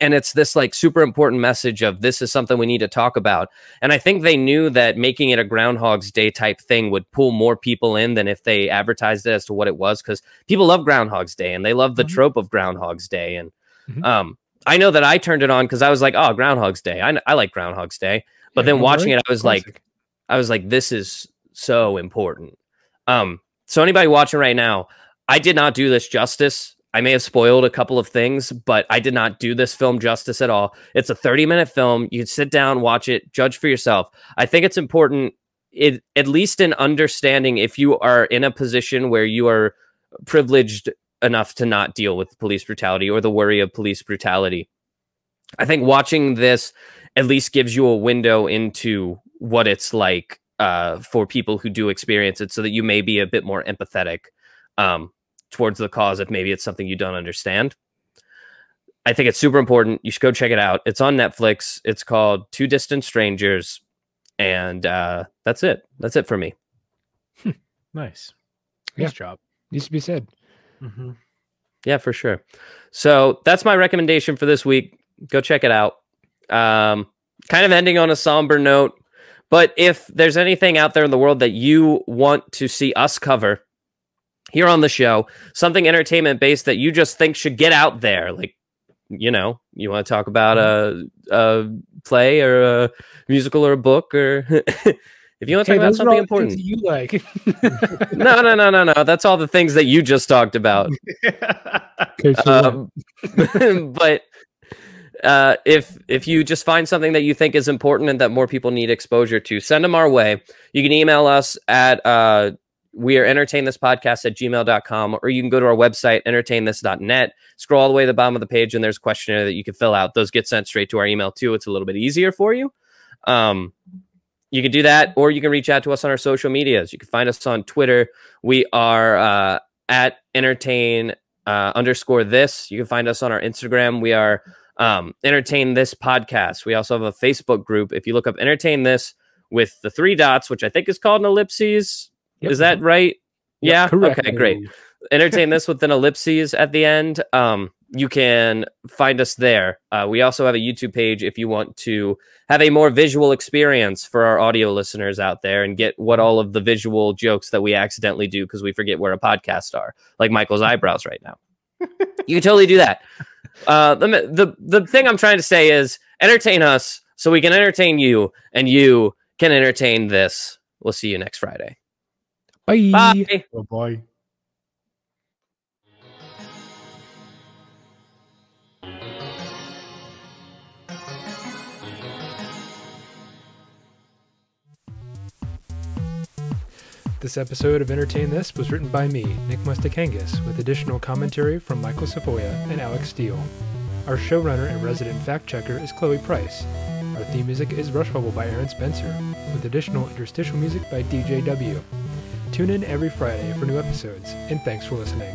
and it's this like super important message of this is something we need to talk about and i think they knew that making it a groundhog's day type thing would pull more people in than if they advertised it as to what it was because people love groundhog's day and they love the Mhm. trope of groundhog's day and Mhm. um I know that I turned it on because I was like, oh, Groundhog's Day. I, I like Groundhog's Day. But Yeah, then watching worries. it, I was Classic. like, I was like, this is so important. Um, so anybody watching right now, I did not do this justice. I may have spoiled a couple of things, but I did not do this film justice at all. It's a 30 minute film. You can sit down, watch it, judge for yourself. I think it's important, it, at least in understanding if you are in a position where you are privileged enough to not deal with police brutality or the worry of police brutality. I think watching this at least gives you a window into what it's like uh, for people who do experience it so that you may be a bit more empathetic um, towards the cause if maybe it's something you don't understand. I think it's super important. You should go check it out. It's on Netflix. It's called Two Distant Strangers. And uh, that's it. That's it for me. nice. Yeah. Nice job. Needs to be said. Mm-hmm. Yeah, for sure. So that's my recommendation for this week. Go check it out. Um, kind of ending on a somber note, but if there's anything out there in the world that you want to see us cover here on the show, something entertainment based that you just think should get out there, like you know, you want to talk about a, a play or a musical or a book, or if you want to Hey, talk about those are all something important. that you like. No, no, no, no, no. That's all the things that you just talked about. Okay, so what? um, but uh, if if you just find something that you think is important and that more people need exposure to, send them our way. You can email us at uh, we are entertain this podcast at gmail.com or you can go to our website entertainthis.net scroll all the way to the bottom of the page and there's a questionnaire that you can fill out those get sent straight to our email too it's a little bit easier for you um, you can do that or you can reach out to us on our social medias you can find us on twitter we are uh, at entertain uh, underscore this. You can find us on our Instagram. We are um, entertain this podcast. We also have a Facebook group. If you look up entertain this with the three dots, which I think is called an ellipses, Yep. is that right? yeah. Correct. Okay. Great. Entertain this with an ellipses at the end. Um, you can find us there. Uh, we also have a YouTube page if you want to have a more visual experience for our audio listeners out there and get what all of the visual jokes that we accidentally do because we forget where a podcast are, like Michael's eyebrows right now. you can totally do that. Uh, the, the the thing I'm trying to say is entertain us so we can entertain you and you can entertain this. We'll see you next Friday. Bye. Bye. Oh boy. This episode of Entertain This was written by me, Nick Mustakangas, with additional commentary from Michael Savoya and Alex Steele. Our showrunner and resident fact checker is Chloe Price. Our theme music is Rush Bubble by Aaron Spencer, with additional interstitial music by DJ W. Tune in every Friday for new episodes, and thanks for listening.